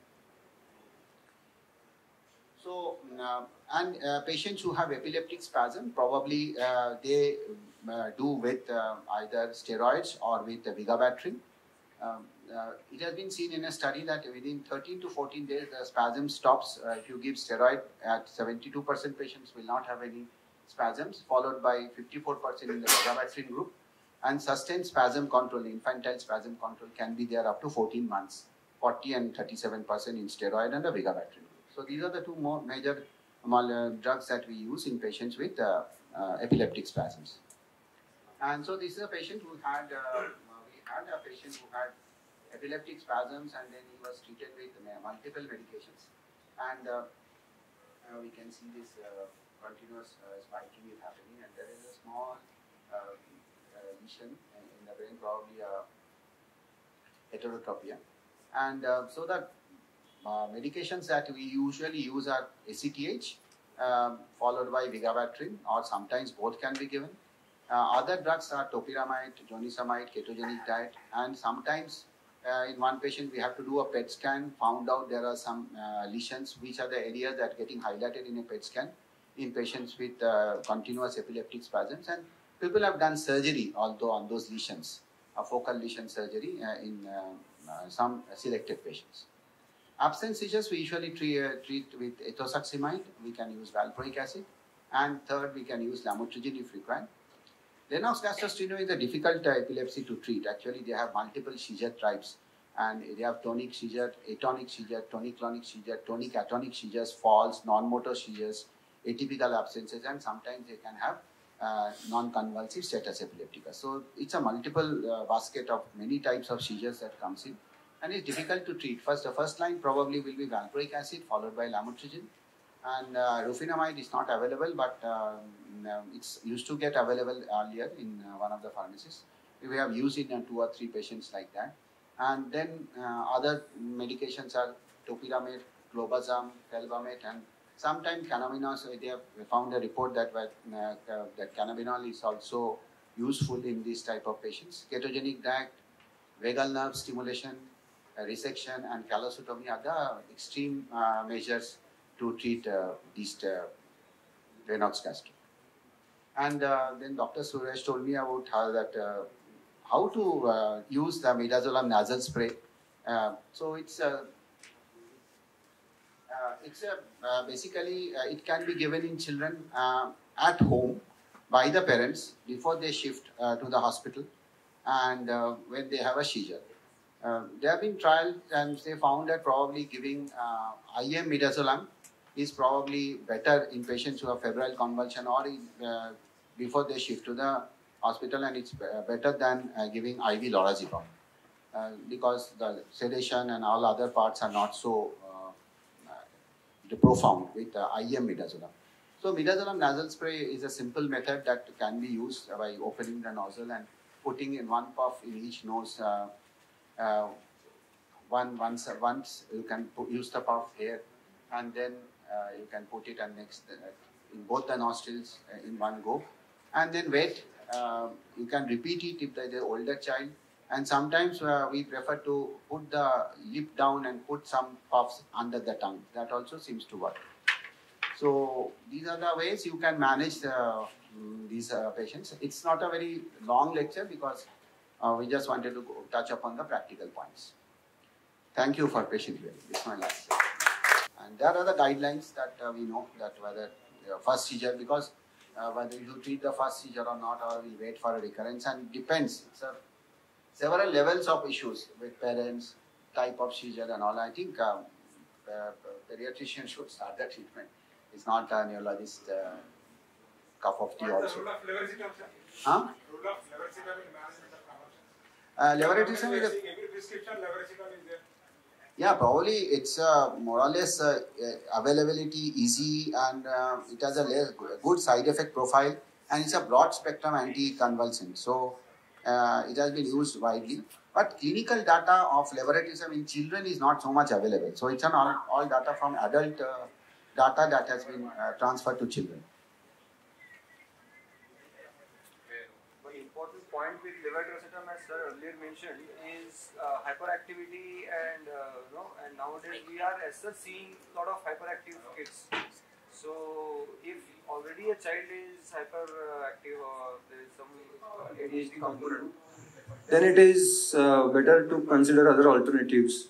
So, uh, and uh, patients who have epileptic spasm, probably uh, they do with uh, either steroids or with the vigabatrin. Um, uh, it has been seen in a study that within 13 to 14 days, the spasm stops. Uh, if you give steroid at 72% patients will not have any spasms, followed by 54% in the vigabatrin group. And sustained spasm control, infantile spasm control, can be there up to 14 months, 40 and 37% in steroid and the vigabatrin group. So these are the two more major uh, drugs that we use in patients with uh, uh, epileptic spasms. And so this is a patient who had, uh, we had a patient who had epileptic spasms and then he was treated with multiple medications. And uh, uh, we can see this uh, continuous uh, spiking is happening and there is a small uh, uh, lesion in, in the brain, probably a heterotopia. And uh, so uh, medications that we usually use are ACTH, um, followed by vigabatrin, or sometimes both can be given. Uh, other drugs are topiramate, zonisamide, ketogenic diet, and sometimes uh, in one patient we have to do a PET scan. Found out there are some uh, lesions, which are the areas that are getting highlighted in a PET scan in patients with continuous epileptic spasms. And people have done surgery, although on those lesions, a focal lesion surgery in some selected patients. Absent seizures we usually treat, uh, treat with ethosuximide. We can use valproic acid, and third we can use lamotrigine if required. Lennox gastrosteno is a difficult uh, epilepsy to treat. Actually, they have multiple seizure types, and they have tonic seizure, atonic seizure, tonic-clonic seizure, tonic-atonic seizures, falls, non-motor seizures, atypical absences, and sometimes they can have uh, non-convulsive status epilepticus. So it's a multiple uh, basket of many types of seizures that comes in, and it's difficult to treat. First, the first line probably will be valproic acid, followed by lamotrigine, and uh, rufinamide is not available, but um, um, it's used to get available earlier in uh, one of the pharmacies. We have used in two or three patients like that. And then uh, other medications are topiramate, clobazam, felbamate, and sometimes cannabidiol. So they have found a report that uh, uh, that cannabidiol is also useful in this type of patients. Ketogenic diet, vagal nerve stimulation, uh, resection, and callosotomy are the extreme uh, measures to treat uh, these uh, Raynaud's gastro. And uh, then Dr. Suresh told me about how that how to use the midazolam nasal spray. So it's a it's a basically it can be given in children at home by the parents before they shift uh, to the hospital and uh, when they have a seizure. Uh, there have been trials and they found that probably giving IM midazolam is probably better in patients who have febrile convulsion or in, uh, before they shift to the hospital and it's better than uh, giving IV lorazepam uh, because the sedation and all other parts are not so uh, uh, profound with uh, IM midazolam. So midazolam nasal spray is a simple method that can be used by opening the nozzle and putting in one puff in each nose. Uh, uh, one once once you can put, use the puff here, and then uh, you can put it and next uh, in both the nostrils uh, in one go, and then wait. Uh, you can repeat it if the older child, and sometimes uh, we prefer to put the lip down and put some puffs under the tongue. That also seems to work. So these are the ways you can manage the, mm, these uh, patients. It's not a very long lecture because uh, we just wanted to touch upon the practical points. Thank you for patient hearing. This is my last. And there are the guidelines that uh, we know that whether uh, first seizure because uh, whether you treat the first seizure or not or we wait for a recurrence and it depends. It's a, several levels of issues with parents, type of seizure and all. I think um, uh, pediatrician should start the treatment. It's not a neurologist uh, cup of tea What also. the role of levetiracetam, sir? Huh? Role of levetiracetam in management of convulsions. Uh, levetiracetam is a Every prescription levetiracetam is there. Yeah, probably it's uh, more or less uh, uh, availability easy and uh, it has a good side effect profile and it's a broad spectrum anticonvulsant. So uh, it has been used widely. But clinical data of levetiracetam in children is not so much available. So it's an all, all data from adult uh, data that has been transferred to children. One important point with sir earlier mentioned, is uh, hyperactivity and uh, you know, and nowadays we are as such seeing a lot of hyperactive kids. So if already a child is hyperactive or there is some uh, ADHD component, then it is uh, better to consider other alternatives.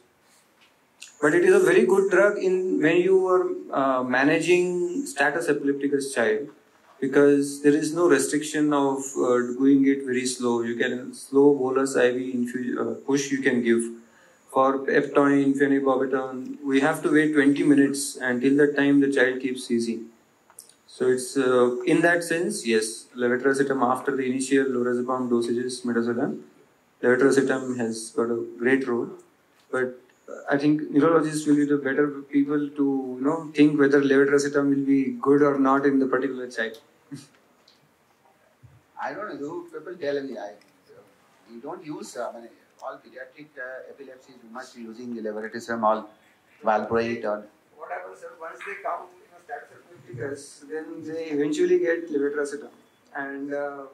But it is a very good drug in when you are uh, managing status epilepticus child. Because there is no restriction of uh, doing it very slow. You can slow bolus IV infu- uh, push you can give. For Eptoin, Phenobarbitone, we have to wait 20 minutes until that time the child keeps seizing. So it's uh, in that sense, yes, levetiracetam after the initial lorazepam dosages, midazolam, levetiracetam has got a great role. But I think neurologists will be the better people to you know think whether levetiracetam will be good or not in the particular child. I don't know. People tell me. I you don't use. Uh, I mean, all pediatric uh, epilepsies, you must be using the levetiracetam, valproate, or What happens sir, once they come in a status Because then they eventually get levetiracetam, and uh,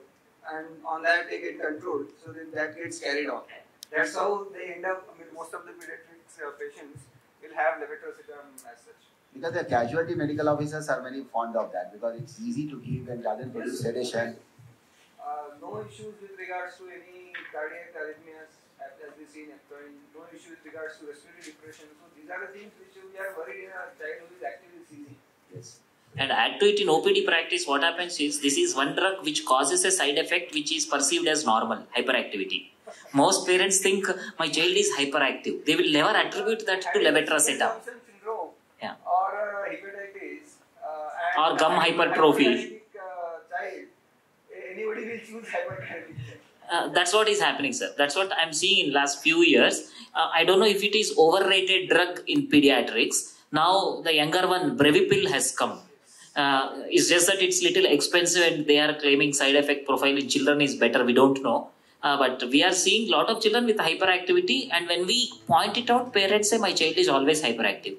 and on that they get controlled. So then that gets carried on. That's how they end up. I mean, most of the pediatrics uh, patients will have levetiracetam as such. because the casualty medical officers are very fond of that because it's easy to give and doesn't produce sedation. Uh, no issues with regards to any cardiac arrhythmias as, as we see in Eptoin. No issue with regards to respiratory depression. So these are the things which we are worried in a child who is actively seizing. Yes. And add to it in OPD practice, what happens is this is one drug which causes a side effect which is perceived as normal, hyperactivity. Most parents think my child is hyperactive. They will never attribute that to levetiracetam. Yeah. or uh, hepatitis uh, Or gum hypertrophy. uh, child, anybody will choose hyperkinetic. Uh, that's what is happening, sir. That's what I'm seeing in last few years. Uh, I don't know if it is overrated drug in pediatrics. Now the younger one, Brevipil, has come. Uh, it's just that it's little expensive and they are claiming side effect profile in children is better. We don't know. Uh, but we are seeing lot of children with hyperactivity and when we point it out, parents say my child is always hyperactive.